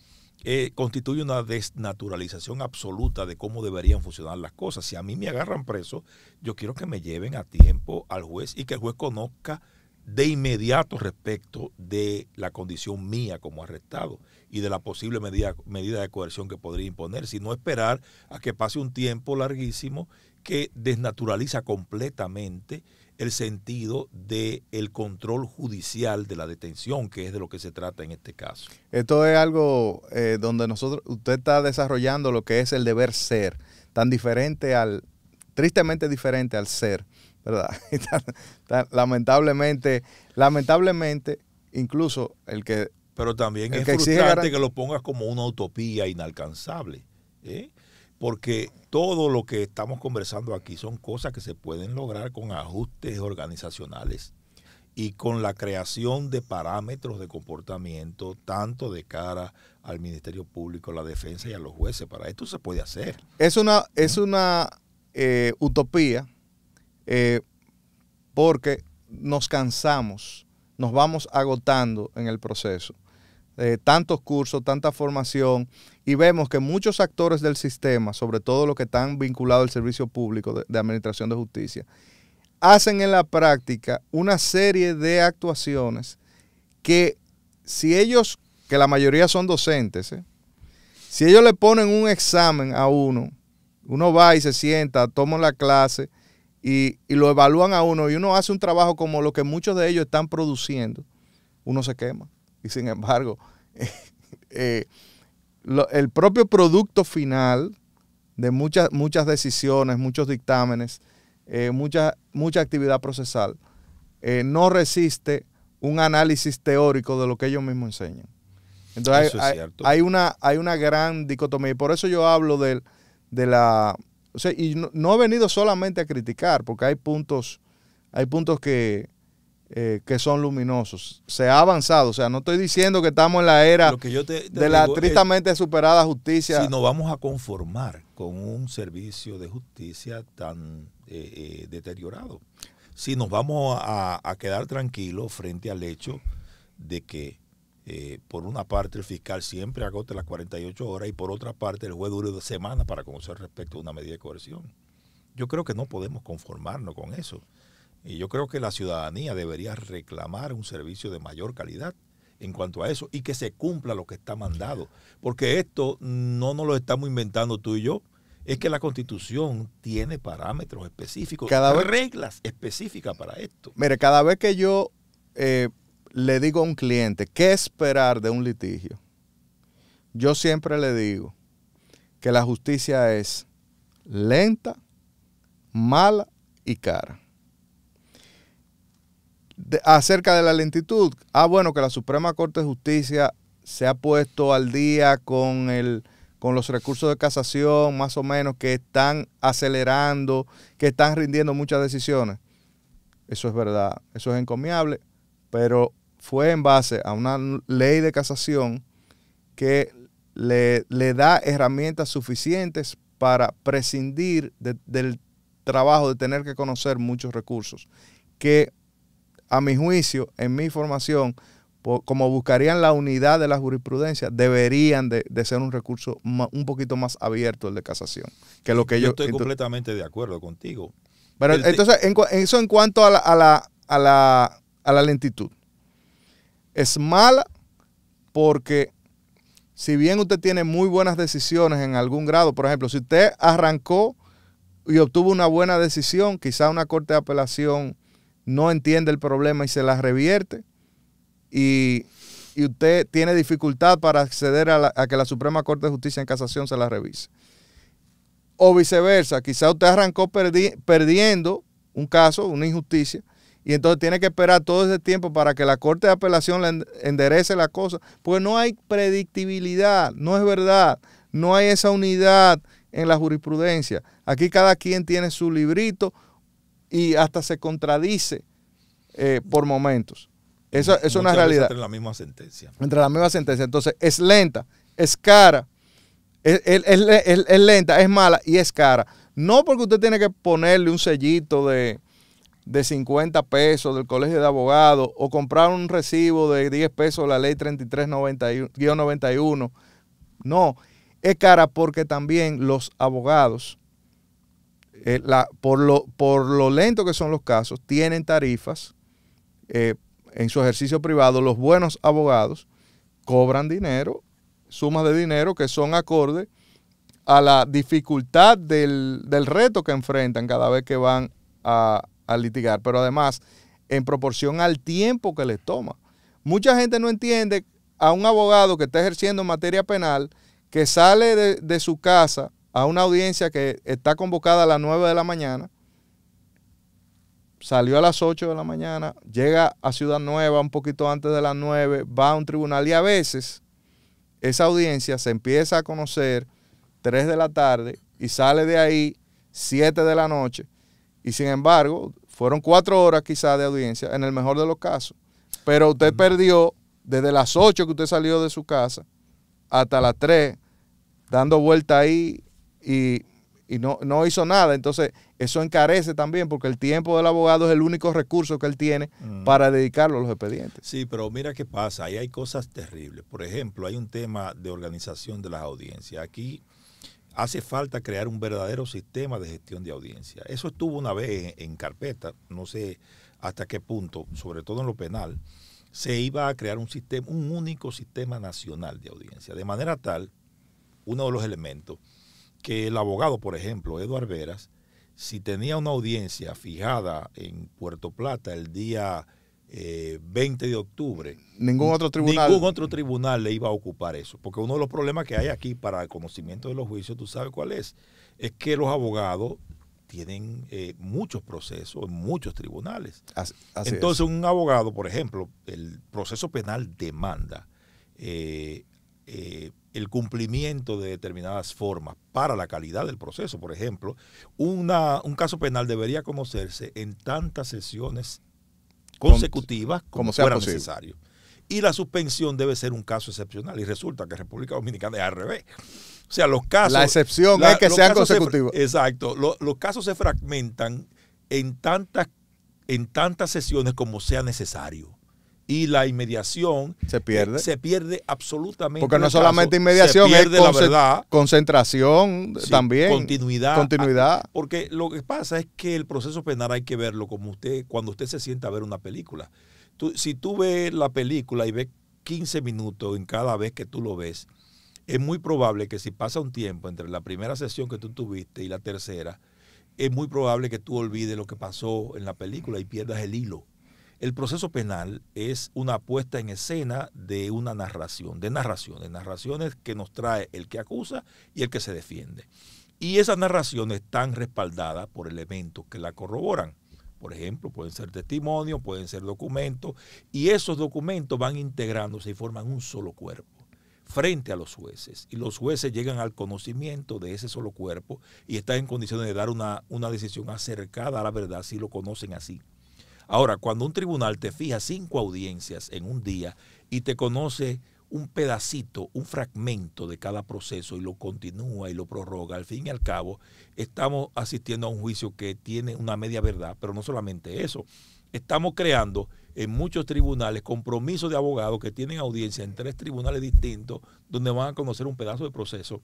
constituye una desnaturalización absoluta de cómo deberían funcionar las cosas. Si a mí me agarran preso, yo quiero que me lleven a tiempo al juez y que el juez conozca de inmediato respecto de la condición mía como arrestado y de la posible medida, medida de coerción que podría imponer, sino esperar a que pase un tiempo larguísimo que desnaturaliza completamente el sentido del el control judicial de la detención, que es de lo que se trata en este caso. Esto es algo eh, donde nosotros, usted está desarrollando lo que es el deber ser, tan diferente al, tristemente diferente al ser ¿verdad? lamentablemente, lamentablemente, incluso el que... Pero también es frustrante que lo pongas como una utopía inalcanzable, ¿eh? Porque todo lo que estamos conversando aquí son cosas que se pueden lograr con ajustes organizacionales y con la creación de parámetros de comportamiento, tanto de cara al Ministerio Público, a la defensa y a los jueces. Para esto se puede hacer. Es una, es una eh, utopía eh, porque nos cansamos, nos vamos agotando en el proceso. Eh, tantos cursos, tanta formación, y vemos que muchos actores del sistema, sobre todo los que están vinculados al servicio público de, administración de justicia, hacen en la práctica una serie de actuaciones que si ellos, que la mayoría son docentes, ¿eh? si ellos le ponen un examen a uno, uno va y se sienta, toma la clase, y, lo evalúan a uno y uno hace un trabajo como lo que muchos de ellos están produciendo, uno se quema. Y sin embargo, eh, el propio producto final de muchas, muchas decisiones, muchos dictámenes, eh, mucha, mucha actividad procesal, eh, no resiste un análisis teórico de lo que ellos mismos enseñan. Entonces hay, una, hay una gran dicotomía y por eso yo hablo de, de la... O sea, y no, he venido solamente a criticar, porque hay puntos, hay puntos que, eh, que son luminosos. Se ha avanzado, o sea, no estoy diciendo que estamos en la era de la tristamente superada justicia. Si nos vamos a conformar con un servicio de justicia tan eh, eh, deteriorado, si nos vamos a, a quedar tranquilos frente al hecho de que eh, por una parte el fiscal siempre agote las 48 horas y por otra parte el juez dure dos semanas para conocer respecto a una medida de coerción. Yo creo que no podemos conformarnos con eso. Y yo creo que la ciudadanía debería reclamar un servicio de mayor calidad en cuanto a eso y que se cumpla lo que está mandado. Porque esto no nos lo estamos inventando tú y yo. Es que la constitución tiene parámetros específicos, cada reglas específicas para esto. Mire, cada vez que yo eh, le digo a un cliente qué esperar de un litigio, yo siempre le digo que la justicia es lenta, mala y cara. Acerca de la lentitud, ah, bueno, que la Suprema Corte de Justicia se ha puesto al día con, el, con los recursos de casación, más o menos, que están acelerando, que están rindiendo muchas decisiones. Eso es verdad, eso es encomiable, pero fue en base a una ley de casación que le, da herramientas suficientes para prescindir del trabajo de tener que conocer muchos recursos, que a mi juicio, en mi formación, como buscarían la unidad de la jurisprudencia, deberían de, ser un recurso un poquito más abierto el de casación. Que lo que yo, estoy completamente de acuerdo contigo. Pero entonces, eso en cuanto a la, a la, a la, a la lentitud es mala porque si bien usted tiene muy buenas decisiones en algún grado, por ejemplo, si usted arrancó y obtuvo una buena decisión, quizá una corte de apelación no entiende el problema y se la revierte, y, usted tiene dificultad para acceder a, a, que la Suprema Corte de Justicia en casación se la revise. O viceversa, quizá usted arrancó perdiendo un caso, una injusticia, y entonces tiene que esperar todo ese tiempo para que la Corte de Apelación le enderece la cosa, pues no hay predictibilidad, no es verdad, no hay esa unidad en la jurisprudencia. Aquí cada quien tiene su librito y hasta se contradice eh, por momentos. Eso, es una realidad. Entre la misma sentencia. Entre la misma sentencia. Entonces, es lenta, es cara, es, es lenta, es mala y es cara. No porque usted tiene que ponerle un sellito de, de 50 pesos del colegio de abogados o comprar un recibo de 10 pesos de la ley 3391. No, es cara porque también los abogados, eh, por, lo, lento que son los casos, tienen tarifas eh, en su ejercicio privado. Los buenos abogados cobran dinero, sumas de dinero que son acordes a la dificultad del, reto que enfrentan cada vez que van a, litigar, pero además en proporción al tiempo que les toma. Mucha gente no entiende a un abogado que está ejerciendo en materia penal, que sale de, su casa a una audiencia que está convocada a las 9 de la mañana, salió a las 8 de la mañana, llega a Ciudad Nueva un poquito antes de las 9, va a un tribunal y a veces esa audiencia se empieza a conocer 3 de la tarde y sale de ahí 7 de la noche. Y sin embargo, fueron cuatro horas quizás de audiencia, en el mejor de los casos. Pero usted perdió desde las ocho que usted salió de su casa hasta las tres, dando vuelta ahí y, no, no, hizo nada. Entonces, eso encarece también porque el tiempo del abogado es el único recurso que él tiene mm. para dedicarlo a los expedientes. Sí, pero mira qué pasa, ahí hay cosas terribles. Por ejemplo, hay un tema de organización de las audiencias. Aquí hace falta crear un verdadero sistema de gestión de audiencia. Eso estuvo una vez en, carpeta, no sé hasta qué punto, sobre todo en lo penal, se iba a crear un sistema, un único sistema nacional de audiencia, de manera tal, uno de los elementos, que el abogado, por ejemplo, Eduard Veras, si tenía una audiencia fijada en Puerto Plata el día 20 de octubre, ningún otro tribunal ningún otro tribunal le iba a ocupar eso, porque uno de los problemas que hay aquí para el conocimiento de los juicios, tú sabes cuál es, es que los abogados tienen eh, muchos procesos en muchos tribunales. Así- así Entonces, es. un abogado, por ejemplo, el proceso penal demanda eh, eh, el cumplimiento de determinadas formas para la calidad del proceso. Por ejemplo, una, un caso penal debería conocerse en tantas sesiones consecutivas como, como sea fuera posible. necesario. Y la suspensión debe ser un caso excepcional. Y resulta que República Dominicana es al revés. O sea, los casos. La excepción la- es que sean se consecutivos. exacto. Lo- los casos se fragmentan en tantas, en tantas sesiones como sea necesario. Y la inmediación Se pierde. se pierde absolutamente. Porque no del solamente caso. inmediación, se pierde es la verdad. concentración Sí, también. Continuidad. Continuidad. Porque lo que pasa es que el proceso penal hay que verlo como usted, cuando usted se sienta a ver una película. Tú- si tú ves la película y ves 15 minutos en cada vez que tú lo ves, es muy probable que si pasa un tiempo entre la primera sesión que tú tuviste y la tercera, es muy probable que tú olvides lo que pasó en la película y pierdas el hilo. El proceso penal es una puesta en escena de una narración, de narraciones, narraciones que nos trae el que acusa y el que se defiende. Y esas narraciones están respaldadas por elementos que la corroboran. Por ejemplo, pueden ser testimonios, pueden ser documentos, y esos documentos van integrándose y forman un solo cuerpo frente a los jueces. Y los jueces llegan al conocimiento de ese solo cuerpo y están en condiciones de dar una, una decisión acercada a la verdad si lo conocen así. Ahora, cuando un tribunal te fija cinco audiencias en un día y te conoce un pedacito, un fragmento de cada proceso y lo continúa y lo prorroga, al fin y al cabo estamos asistiendo a un juicio que tiene una media verdad, pero no solamente eso, estamos creando en muchos tribunales compromisos de abogados que tienen audiencia en tres tribunales distintos donde van a conocer un pedazo de proceso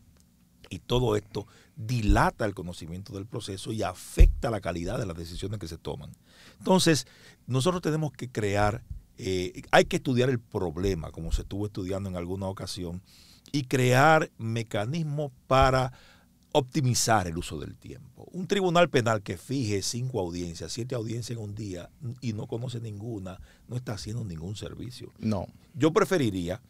y todo esto dilata el conocimiento del proceso y afecta la calidad de las decisiones que se toman. Entonces, nosotros tenemos que crear, eh, hay que estudiar el problema, como se estuvo estudiando en alguna ocasión, y crear mecanismos para optimizar el uso del tiempo. Un tribunal penal que fije cinco audiencias, siete audiencias en un día y no conoce ninguna, no está haciendo ningún servicio. No. Yo preferiría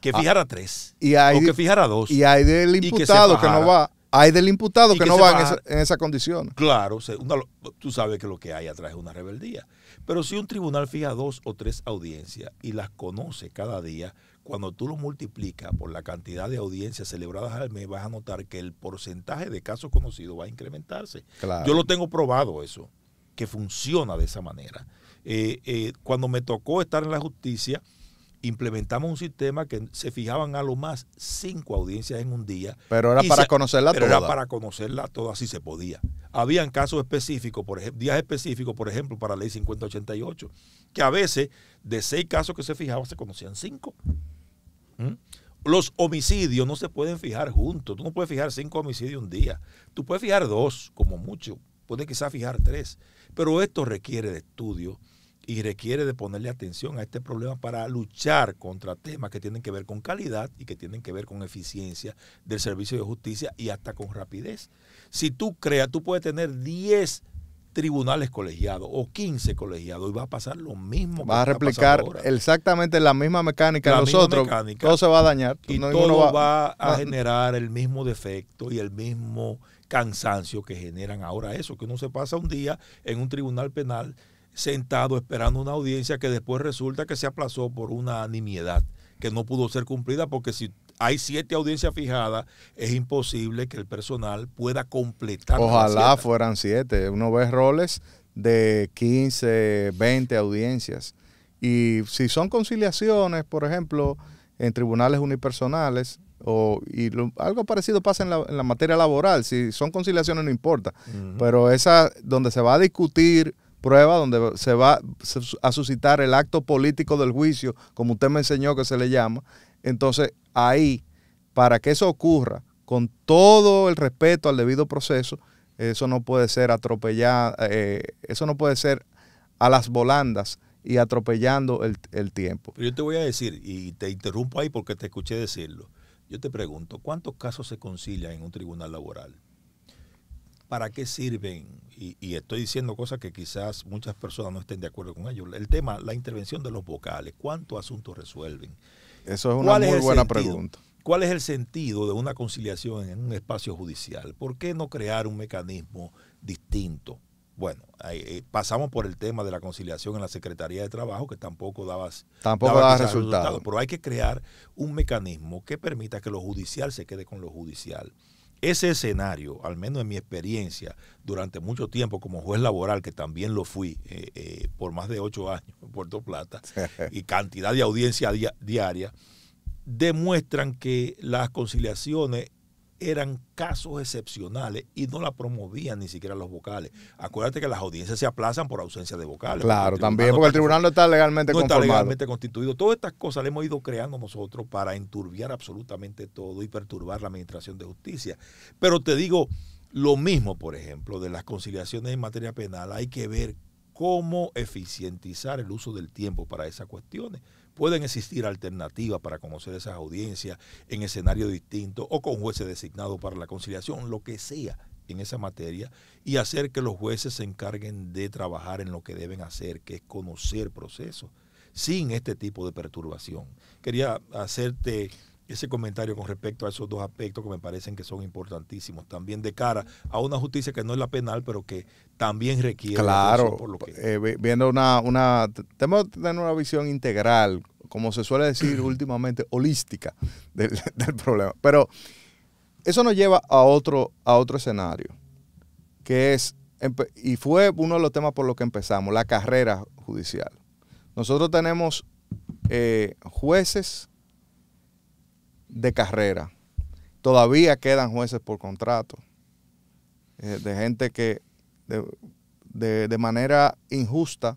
que Ah, fijara tres Y hay, o que fijara dos. y hay del y que se imputado que, no va. Hay del imputado que, que no va en esa, en esa condición. Claro, una- tú sabes que lo que hay atrás es una rebeldía. Pero si un tribunal fija dos o tres audiencias y las conoce cada día, cuando tú lo multiplicas por la cantidad de audiencias celebradas al mes, vas a notar que el porcentaje de casos conocidos va a incrementarse. Claro. Yo lo tengo probado eso, que funciona de esa manera. Eh, eh, cuando me tocó estar en la justicia, implementamos un sistema que se fijaban a lo más cinco audiencias en un día Pero era para se- conocerla pero toda. era para conocerla toda si se podía. Habían casos específicos, por ejemplo, días específicos, por ejemplo, para la ley 5088, que a veces de seis casos que se fijaban se conocían cinco. ¿Mm? Los homicidios no se pueden fijar juntos. Tú no puedes fijar cinco homicidios un día. Tú puedes fijar dos, como mucho. Puedes quizás fijar tres. Pero esto requiere de estudio y requiere de ponerle atención a este problema para luchar contra temas que tienen que ver con calidad y que tienen que ver con eficiencia del servicio de justicia y hasta con rapidez. Si tú creas, tú puedes tener 10 tribunales colegiados o 15 colegiados y va a pasar lo mismo. que Va a replicar exactamente la misma mecánica La de misma nosotros. mecánica. Todo se va a dañar. y No- todo va, a va- generar el mismo defecto y el mismo cansancio que generan ahora eso, que uno se pasa un día en un tribunal penal sentado esperando una audiencia que después resulta que se aplazó por una nimiedad que no pudo ser cumplida porque si hay siete audiencias fijadas es imposible que el personal pueda completar. Ojalá siete. fueran siete. Uno ve roles de 15, 20 audiencias. Y si son conciliaciones, por ejemplo, en tribunales unipersonales, o, y lo- algo parecido pasa en la, en la materia laboral, si son conciliaciones no importa, pero esa donde se va a discutir prueba, donde se va a suscitar el acto político del juicio, como usted me enseñó que se le llama, entonces ahí, para que eso ocurra, con todo el respeto al debido proceso, eso no puede ser atropellado, eh, eso no puede ser a las volandas y atropellando el, el tiempo. Pero yo te voy a decir, y te interrumpo ahí porque te escuché decirlo. Yo te pregunto, ¿cuántos casos se concilian en un tribunal laboral? ¿para qué sirven? Y, y, estoy diciendo cosas que quizás muchas personas no estén de acuerdo con ellos. El tema, la intervención de los vocales, ¿cuántos asuntos resuelven? Eso es una muy buena pregunta. ¿Cuál es el sentido de una conciliación en un espacio judicial? ¿Por qué no crear un mecanismo distinto? Bueno, eh, pasamos por el tema de la conciliación en la Secretaría de Trabajo, que tampoco daba, tampoco daba, resultado. Pero hay que crear un mecanismo que permita que lo judicial se quede con lo judicial. Ese escenario, al menos en mi experiencia, durante mucho tiempo como juez laboral, que también lo fui eh, eh, por más de ocho años en Puerto Plata, y cantidad de audiencia diaria, demuestran que las conciliaciones eran casos excepcionales y no la promovían ni siquiera los vocales. Acuérdate que las audiencias se aplazan por ausencia de vocales. Claro, también porque el tribunal no está legalmente no está legalmente constituido. Todas estas cosas las hemos ido creando nosotros para enturbiar absolutamente todo y perturbar la administración de justicia. Pero te digo lo mismo, por ejemplo, de las conciliaciones en materia penal. Hay que ver cómo eficientizar el uso del tiempo para esas cuestiones. Pueden existir alternativas para conocer esas audiencias en escenarios distintos o con jueces designados para la conciliación, lo que sea en esa materia, y hacer que los jueces se encarguen de trabajar en lo que deben hacer, que es conocer procesos, sin este tipo de perturbación. Quería hacerte ese comentario con respecto a esos dos aspectos que me parecen que son importantísimos, también de cara a una justicia que no es la penal, pero que también requiere... Claro, por lo que... Eh, viendo una, una... Tenemos que tener una visión integral, como se suele decir últimamente, holística del, del, problema. Pero eso nos lleva a otro, a otro escenario, que es, y fue uno de los temas por los que empezamos, la carrera judicial. Nosotros tenemos eh, jueces de carrera. Todavía quedan jueces por contrato, eh, de gente que de, manera injusta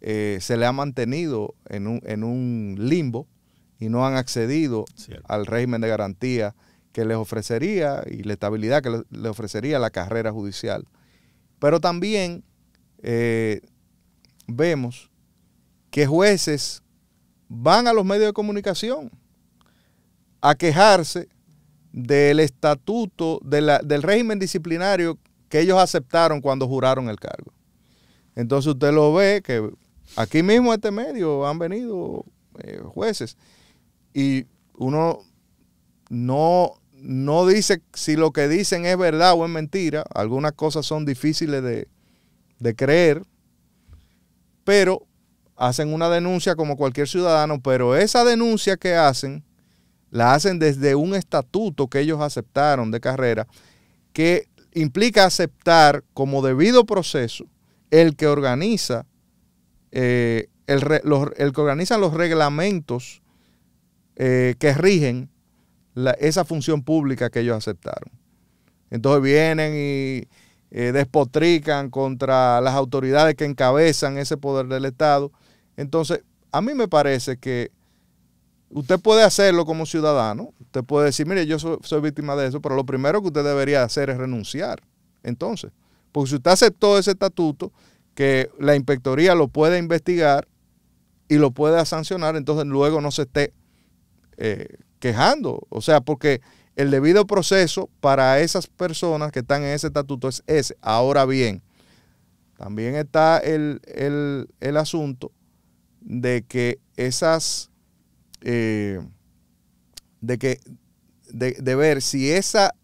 eh, se le ha mantenido en un, en un, limbo y no han accedido al régimen de garantía que les ofrecería y la estabilidad que le, ofrecería la carrera judicial. Pero también eh, vemos que jueces van a los medios de comunicación a quejarse del estatuto, del régimen disciplinario que ellos aceptaron cuando juraron el cargo. Entonces usted lo ve que aquí mismo este medio han venido eh, jueces y uno no, no dice si lo que dicen es verdad o es mentira. Algunas cosas son difíciles de, de creer, pero hacen una denuncia como cualquier ciudadano, pero esa denuncia que hacen la hacen desde un estatuto que ellos aceptaron de carrera, que implica aceptar como debido proceso el que organiza eh, el, los, el, que organiza los reglamentos eh, que rigen esa función pública que ellos aceptaron. Entonces vienen y eh, despotrican contra las autoridades que encabezan ese poder del Estado. Entonces, a mí me parece que Usted puede hacerlo como ciudadano. Usted puede decir, mire, yo soy, víctima de eso, pero lo primero que usted debería hacer es renunciar. Entonces, porque si usted aceptó ese estatuto, que la inspectoría lo puede investigar y lo puede sancionar, entonces luego no se esté eh, quejando. O sea, porque el debido proceso para esas personas que están en ese estatuto es ese. Ahora bien, también está el, el asunto de que esas eh, de, que, de, ver si esa,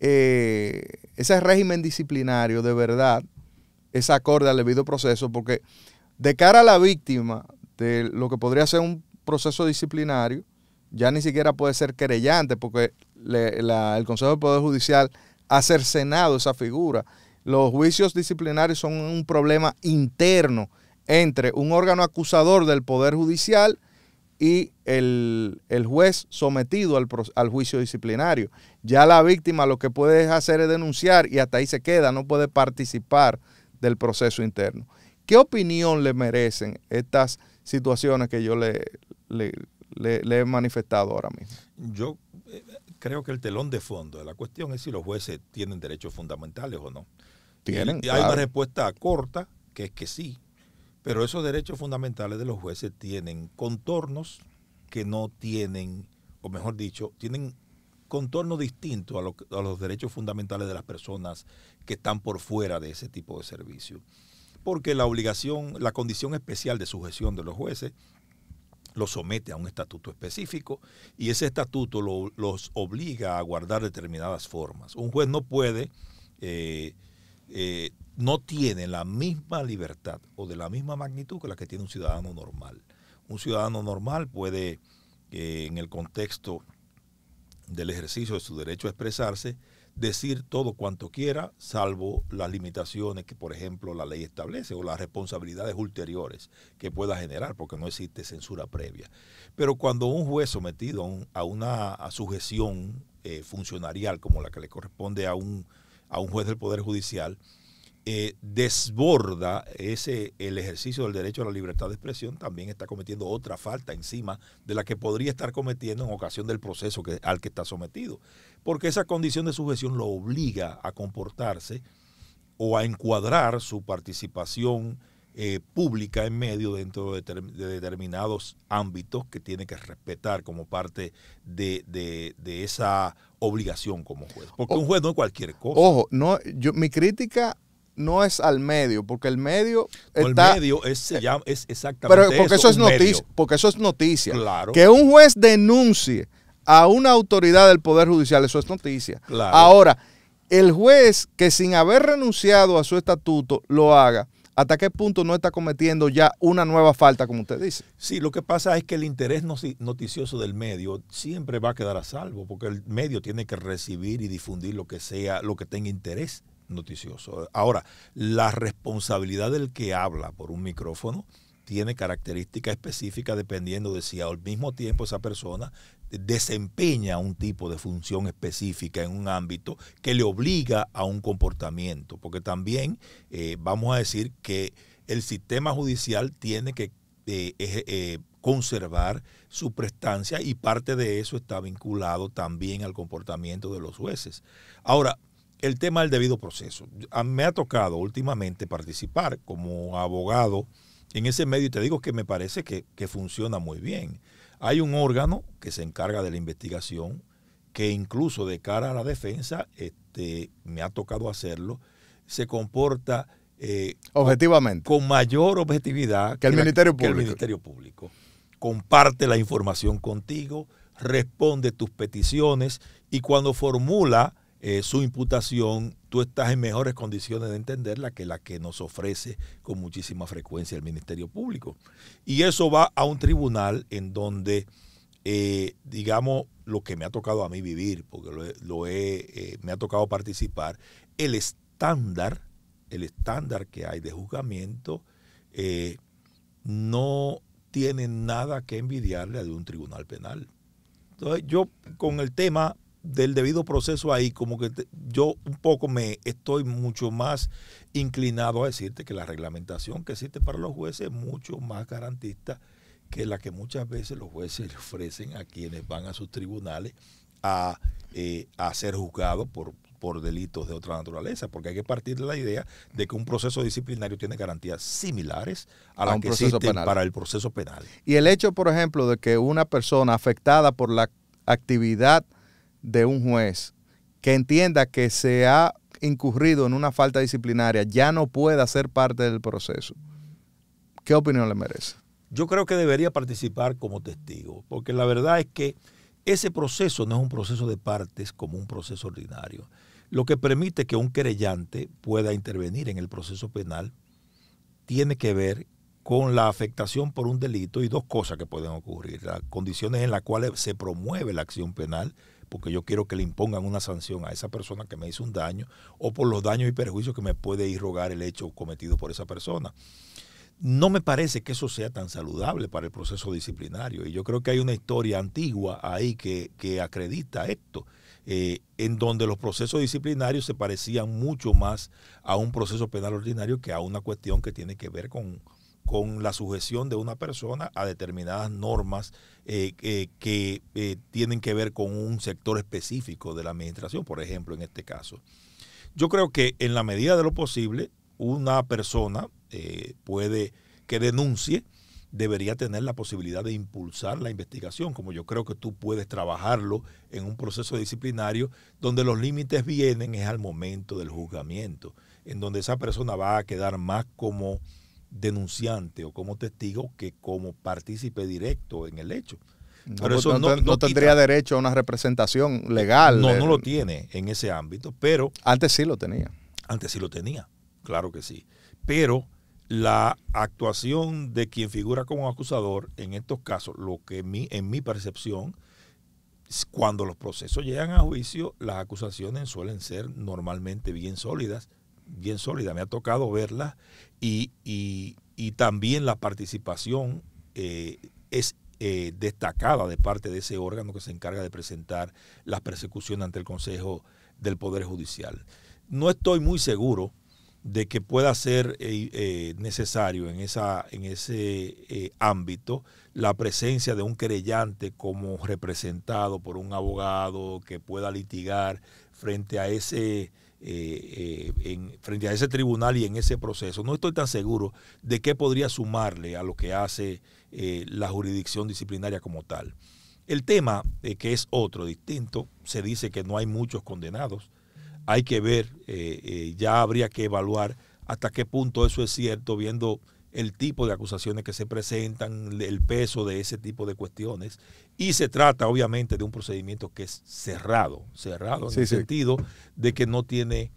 eh, ese régimen disciplinario de verdad es acorde al debido proceso, porque de cara a la víctima de lo que podría ser un proceso disciplinario, ya ni siquiera puede ser querellante, porque el Consejo de Poder Judicial ha cercenado esa figura. Los juicios disciplinarios son un problema interno entre un órgano acusador del Poder Judicial y el, juez sometido al, al, juicio disciplinario. Ya la víctima lo que puede hacer es denunciar y hasta ahí se queda, no puede participar del proceso interno. ¿Qué opinión le merecen estas situaciones que yo le, le, he manifestado ahora mismo? Yo eh, creo que el telón de fondo de la cuestión es si los jueces tienen derechos fundamentales o no. Tienen. Y hay una respuesta corta, que es que sí, pero esos derechos fundamentales de los jueces tienen contornos que no tienen, o mejor dicho, tienen contorno distinto a, los derechos fundamentales de las personas que están por fuera de ese tipo de servicio. Porque la obligación, la condición especial de sujeción de los jueces los somete a un estatuto específico y ese estatuto los obliga a guardar determinadas formas. Un juez no puede, eh, eh, no tiene la misma libertad o de la misma magnitud que la que tiene un ciudadano normal. Un ciudadano normal puede, eh, en el contexto del ejercicio de su derecho a expresarse, decir todo cuanto quiera, salvo las limitaciones que, por ejemplo, la ley establece o las responsabilidades ulteriores que pueda generar, porque no existe censura previa. Pero cuando un juez sometido a, una sujeción eh, funcionarial como la que le corresponde a un, a un juez del Poder Judicial, eh, desborda ese, el ejercicio del derecho a la libertad de expresión, también está cometiendo otra falta encima de la que podría estar cometiendo en ocasión del proceso que, al que está sometido. Porque esa condición de sujeción lo obliga a comportarse o a encuadrar su participación eh, pública en medio dentro de, determinados ámbitos que tiene que respetar como parte de, de esa obligación como juez. Porque un juez no es cualquier cosa. Ojo, no, yo, mi crítica no es al medio, porque el medio El medio es, es exactamente pero porque eso, es noticia, porque eso es noticia. Que un juez denuncie a una autoridad del Poder Judicial, eso es noticia. Ahora, el juez que sin haber renunciado a su estatuto lo haga, ¿hasta qué punto no está cometiendo ya una nueva falta, como usted dice? Sí, lo que pasa es que el interés noticioso del medio siempre va a quedar a salvo, porque el medio tiene que recibir y difundir lo que sea, lo que tenga interés noticioso. Ahora, la responsabilidad del que habla por un micrófono tiene características específicas dependiendo de si al mismo tiempo esa persona desempeña un tipo de función específica en un ámbito que le obliga a un comportamiento, porque también eh, vamos a decir que el sistema judicial tiene que eh, eh, conservar su prestancia y parte de eso está vinculado también al comportamiento de los jueces. Ahora, el tema del debido proceso. me ha tocado últimamente participar como abogado en ese medio y te digo que me parece que, funciona muy bien. Hay un órgano que se encarga de la investigación que incluso de cara a la defensa, este, me ha tocado hacerlo, se comporta eh, objetivamente con, mayor objetividad que el, Ministerio que el Ministerio Público. Comparte la información contigo, responde tus peticiones y cuando formula eh, su imputación, tú estás en mejores condiciones de entenderla que la que nos ofrece con muchísima frecuencia el Ministerio Público. Y eso va a un tribunal en donde, eh, digamos, lo que me ha tocado a mí vivir, porque lo, he, eh, me ha tocado participar, el estándar, el estándar que hay de juzgamiento no tiene nada que envidiarle a un tribunal penal. Entonces, yo con el tema del debido proceso ahí, como que yo un poco me estoy mucho más inclinado a decirte que la reglamentación que existe para los jueces es mucho más garantista que la que muchas veces los jueces le ofrecen a quienes van a sus tribunales a, eh, a ser juzgados por, por delitos de otra naturaleza, porque hay que partir de la idea de que un proceso disciplinario tiene garantías similares a, las que existen para el proceso penal. Y el hecho, por ejemplo, de que una persona afectada por la actividad de un juez que entienda que se ha incurrido en una falta disciplinaria ya no pueda ser parte del proceso. ¿Qué opinión le merece? Yo creo que debería participar como testigo, porque la verdad es que ese proceso no es un proceso de partes como un proceso ordinario. Lo que permite que un querellante pueda intervenir en el proceso penal tiene que ver con la afectación por un delito y dos cosas que pueden ocurrir. Las condiciones en las cuales se promueve la acción penal porque yo quiero que le impongan una sanción a esa persona que me hizo un daño o por los daños y perjuicios que me puede irrogar el hecho cometido por esa persona. No me parece que eso sea tan saludable para el proceso disciplinario y yo creo que hay una historia antigua ahí que, acredita esto. Eh, en donde los procesos disciplinarios se parecían mucho más a un proceso penal ordinario que a una cuestión que tiene que ver con, con la sujeción de una persona a determinadas normas eh, que eh, tienen que ver con un sector específico de la administración, por ejemplo, en este caso. Yo creo que en la medida de lo posible, una persona eh, puede que denuncie debería tener la posibilidad de impulsar la investigación, como yo creo que tú puedes trabajarlo en un proceso disciplinario donde los límites vienen es al momento del juzgamiento, en donde esa persona va a quedar más como denunciante o como testigo que como partícipe directo en el hecho. No, Pero pues, eso no, no- no no tendría quita- derecho a una representación legal. No, no lo tiene en ese ámbito, pero Antes sí lo tenía. antes sí lo tenía, claro que sí. Pero la actuación de quien figura como acusador en estos casos, lo que mi, en mi percepción, cuando los procesos llegan a juicio, las acusaciones suelen ser normalmente bien sólidas, bien sólidas. Me ha tocado verlas y, y- también la participación eh, es eh, destacada de parte de ese órgano que se encarga de presentar las persecuciones ante el Consejo del Poder Judicial. No estoy muy seguro de que pueda ser eh, necesario en, esa, en ese ámbito la presencia de un querellante como representado por un abogado que pueda litigar frente a ese eh, eh, en- frente a ese tribunal y en ese proceso. No estoy tan seguro de qué podría sumarle a lo que hace eh, la jurisdicción disciplinaria como tal. El tema, que es otro, distinto, se dice que no hay muchos condenados. Hay que ver, ya habría que evaluar hasta qué punto eso es cierto, viendo el tipo de acusaciones que se presentan, el peso de ese tipo de cuestiones. Y se trata, obviamente, de un procedimiento que es cerrado, cerrado en Sí, el sí. sentido de que no tiene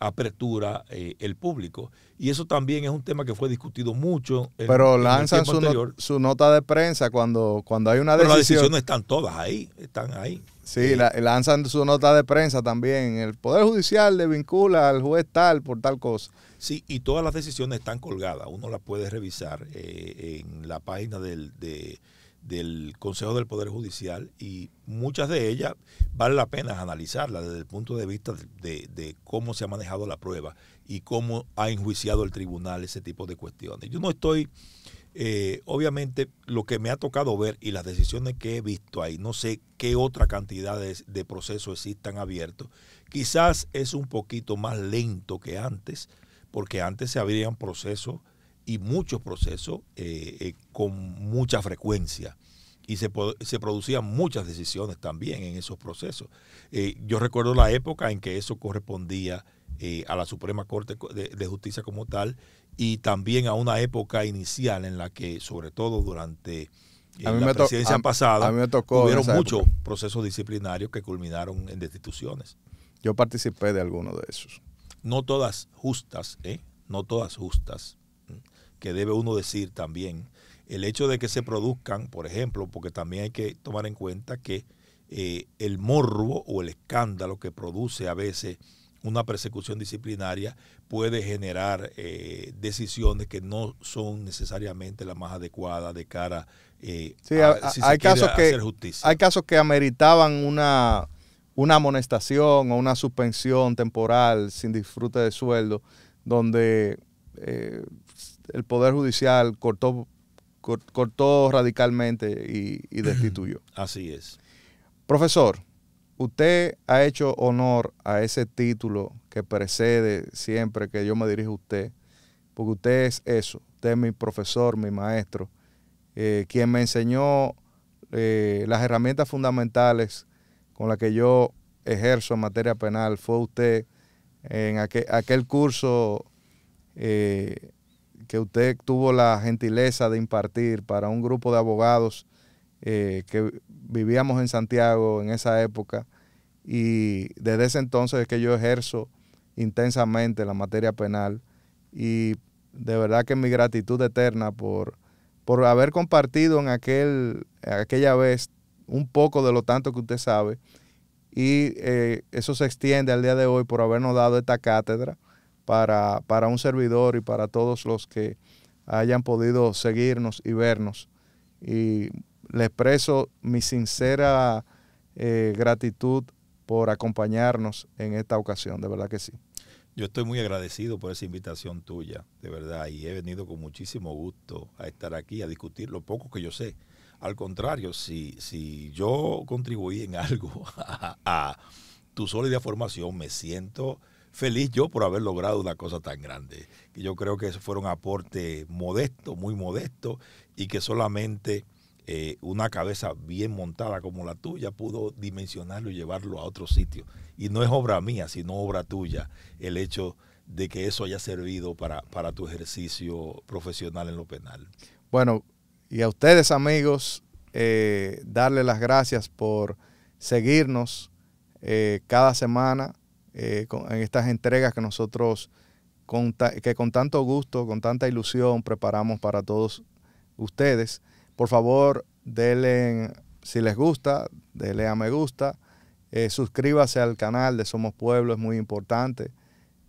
apertura eh, el público. Y eso también es un tema que fue discutido mucho. en- Pero lanzan su, no- su nota de prensa cuando, cuando hay una Pero las decisión. decisiones están todas ahí, están ahí. Sí, Eh, la- lanzan su nota de prensa también. El Poder Judicial le vincula al juez tal por tal cosa. Sí, y todas las decisiones están colgadas. Uno las puede revisar eh, en la página del, de- del Consejo del Poder Judicial y muchas de ellas vale la pena analizarlas desde el punto de vista de, de cómo se ha manejado la prueba y cómo ha enjuiciado el tribunal ese tipo de cuestiones. Yo no estoy, eh, obviamente, lo que me ha tocado ver y las decisiones que he visto ahí, no sé qué otra cantidad de, de procesos existan abiertos. Quizás es un poquito más lento que antes, porque antes se abrían procesos y muchos procesos eh, eh, con mucha frecuencia y se, se producían muchas decisiones también en esos procesos. Eh, yo recuerdo la época en que eso correspondía a la Suprema Corte Co- de, de Justicia como tal y también a una época inicial en la que, sobre todo durante A mí la me presidencia a- pasada, a mí me tocó en hubieron muchos época. procesos disciplinarios que culminaron en destituciones Yo participé de alguno de esos. No todas justas, ¿eh? no todas justas, que debe uno decir también. El hecho de que se produzcan, por ejemplo, porque también hay que tomar en cuenta que eh, el morbo o el escándalo que produce a veces una persecución disciplinaria puede generar eh, decisiones que no son necesariamente las más adecuadas de cara eh, Sí, a- si a- se hay quiere que- hacer justicia. Hay casos que ameritaban una, una amonestación o una suspensión temporal sin disfrute de sueldo, donde eh, el Poder Judicial cortó, cor- cortó radicalmente y, y destituyó. Así es. Profesor, usted ha hecho honor a ese título que precede siempre que yo me dirijo a usted, porque usted es eso, usted es mi profesor, mi maestro, eh, quien me enseñó eh, las herramientas fundamentales con las que yo ejerzo en materia penal, fue usted en aquel, aquel curso eh, que usted tuvo la gentileza de impartir para un grupo de abogados eh, que vivíamos en Santiago en esa época. Y desde ese entonces es que yo ejerzo intensamente la materia penal. Y de verdad que mi gratitud eterna por, por haber compartido en aquel, aquella vez un poco de lo tanto que usted sabe y eh, eso se extiende al día de hoy por habernos dado esta cátedra para, para un servidor y para todos los que hayan podido seguirnos y vernos. Y le expreso mi sincera eh, gratitud por acompañarnos en esta ocasión, de verdad que sí. Yo estoy muy agradecido por esa invitación tuya, de verdad, y he venido con muchísimo gusto a estar aquí, a discutir lo poco que yo sé. Al contrario, si, si yo contribuí en algo a, tu sólida formación, me siento feliz yo por haber logrado una cosa tan grande. Yo creo que fue un aporte modesto, muy modesto, y que solamente eh, una cabeza bien montada como la tuya pudo dimensionarlo y llevarlo a otro sitio. Y no es obra mía, sino obra tuya, el hecho de que eso haya servido para, para tu ejercicio profesional en lo penal. Bueno, y a ustedes amigos, eh, darle las gracias por seguirnos eh, cada semana eh, en estas entregas que nosotros con que con tanto gusto, con tanta ilusión preparamos para todos ustedes. Por favor, denle, si les gusta, denle a me gusta, suscríbase al canal de Somos Pueblo, es muy importante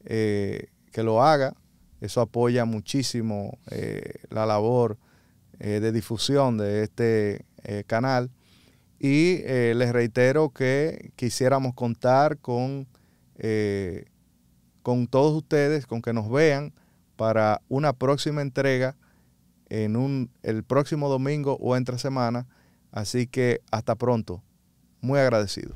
que lo haga. Eso apoya muchísimo la labor de difusión de este eh, canal. Y eh, les reitero que quisiéramos contar con, eh, con todos ustedes, con que nos vean para una próxima entrega en un, el próximo domingo o entre semana. Así que hasta pronto. Muy agradecido.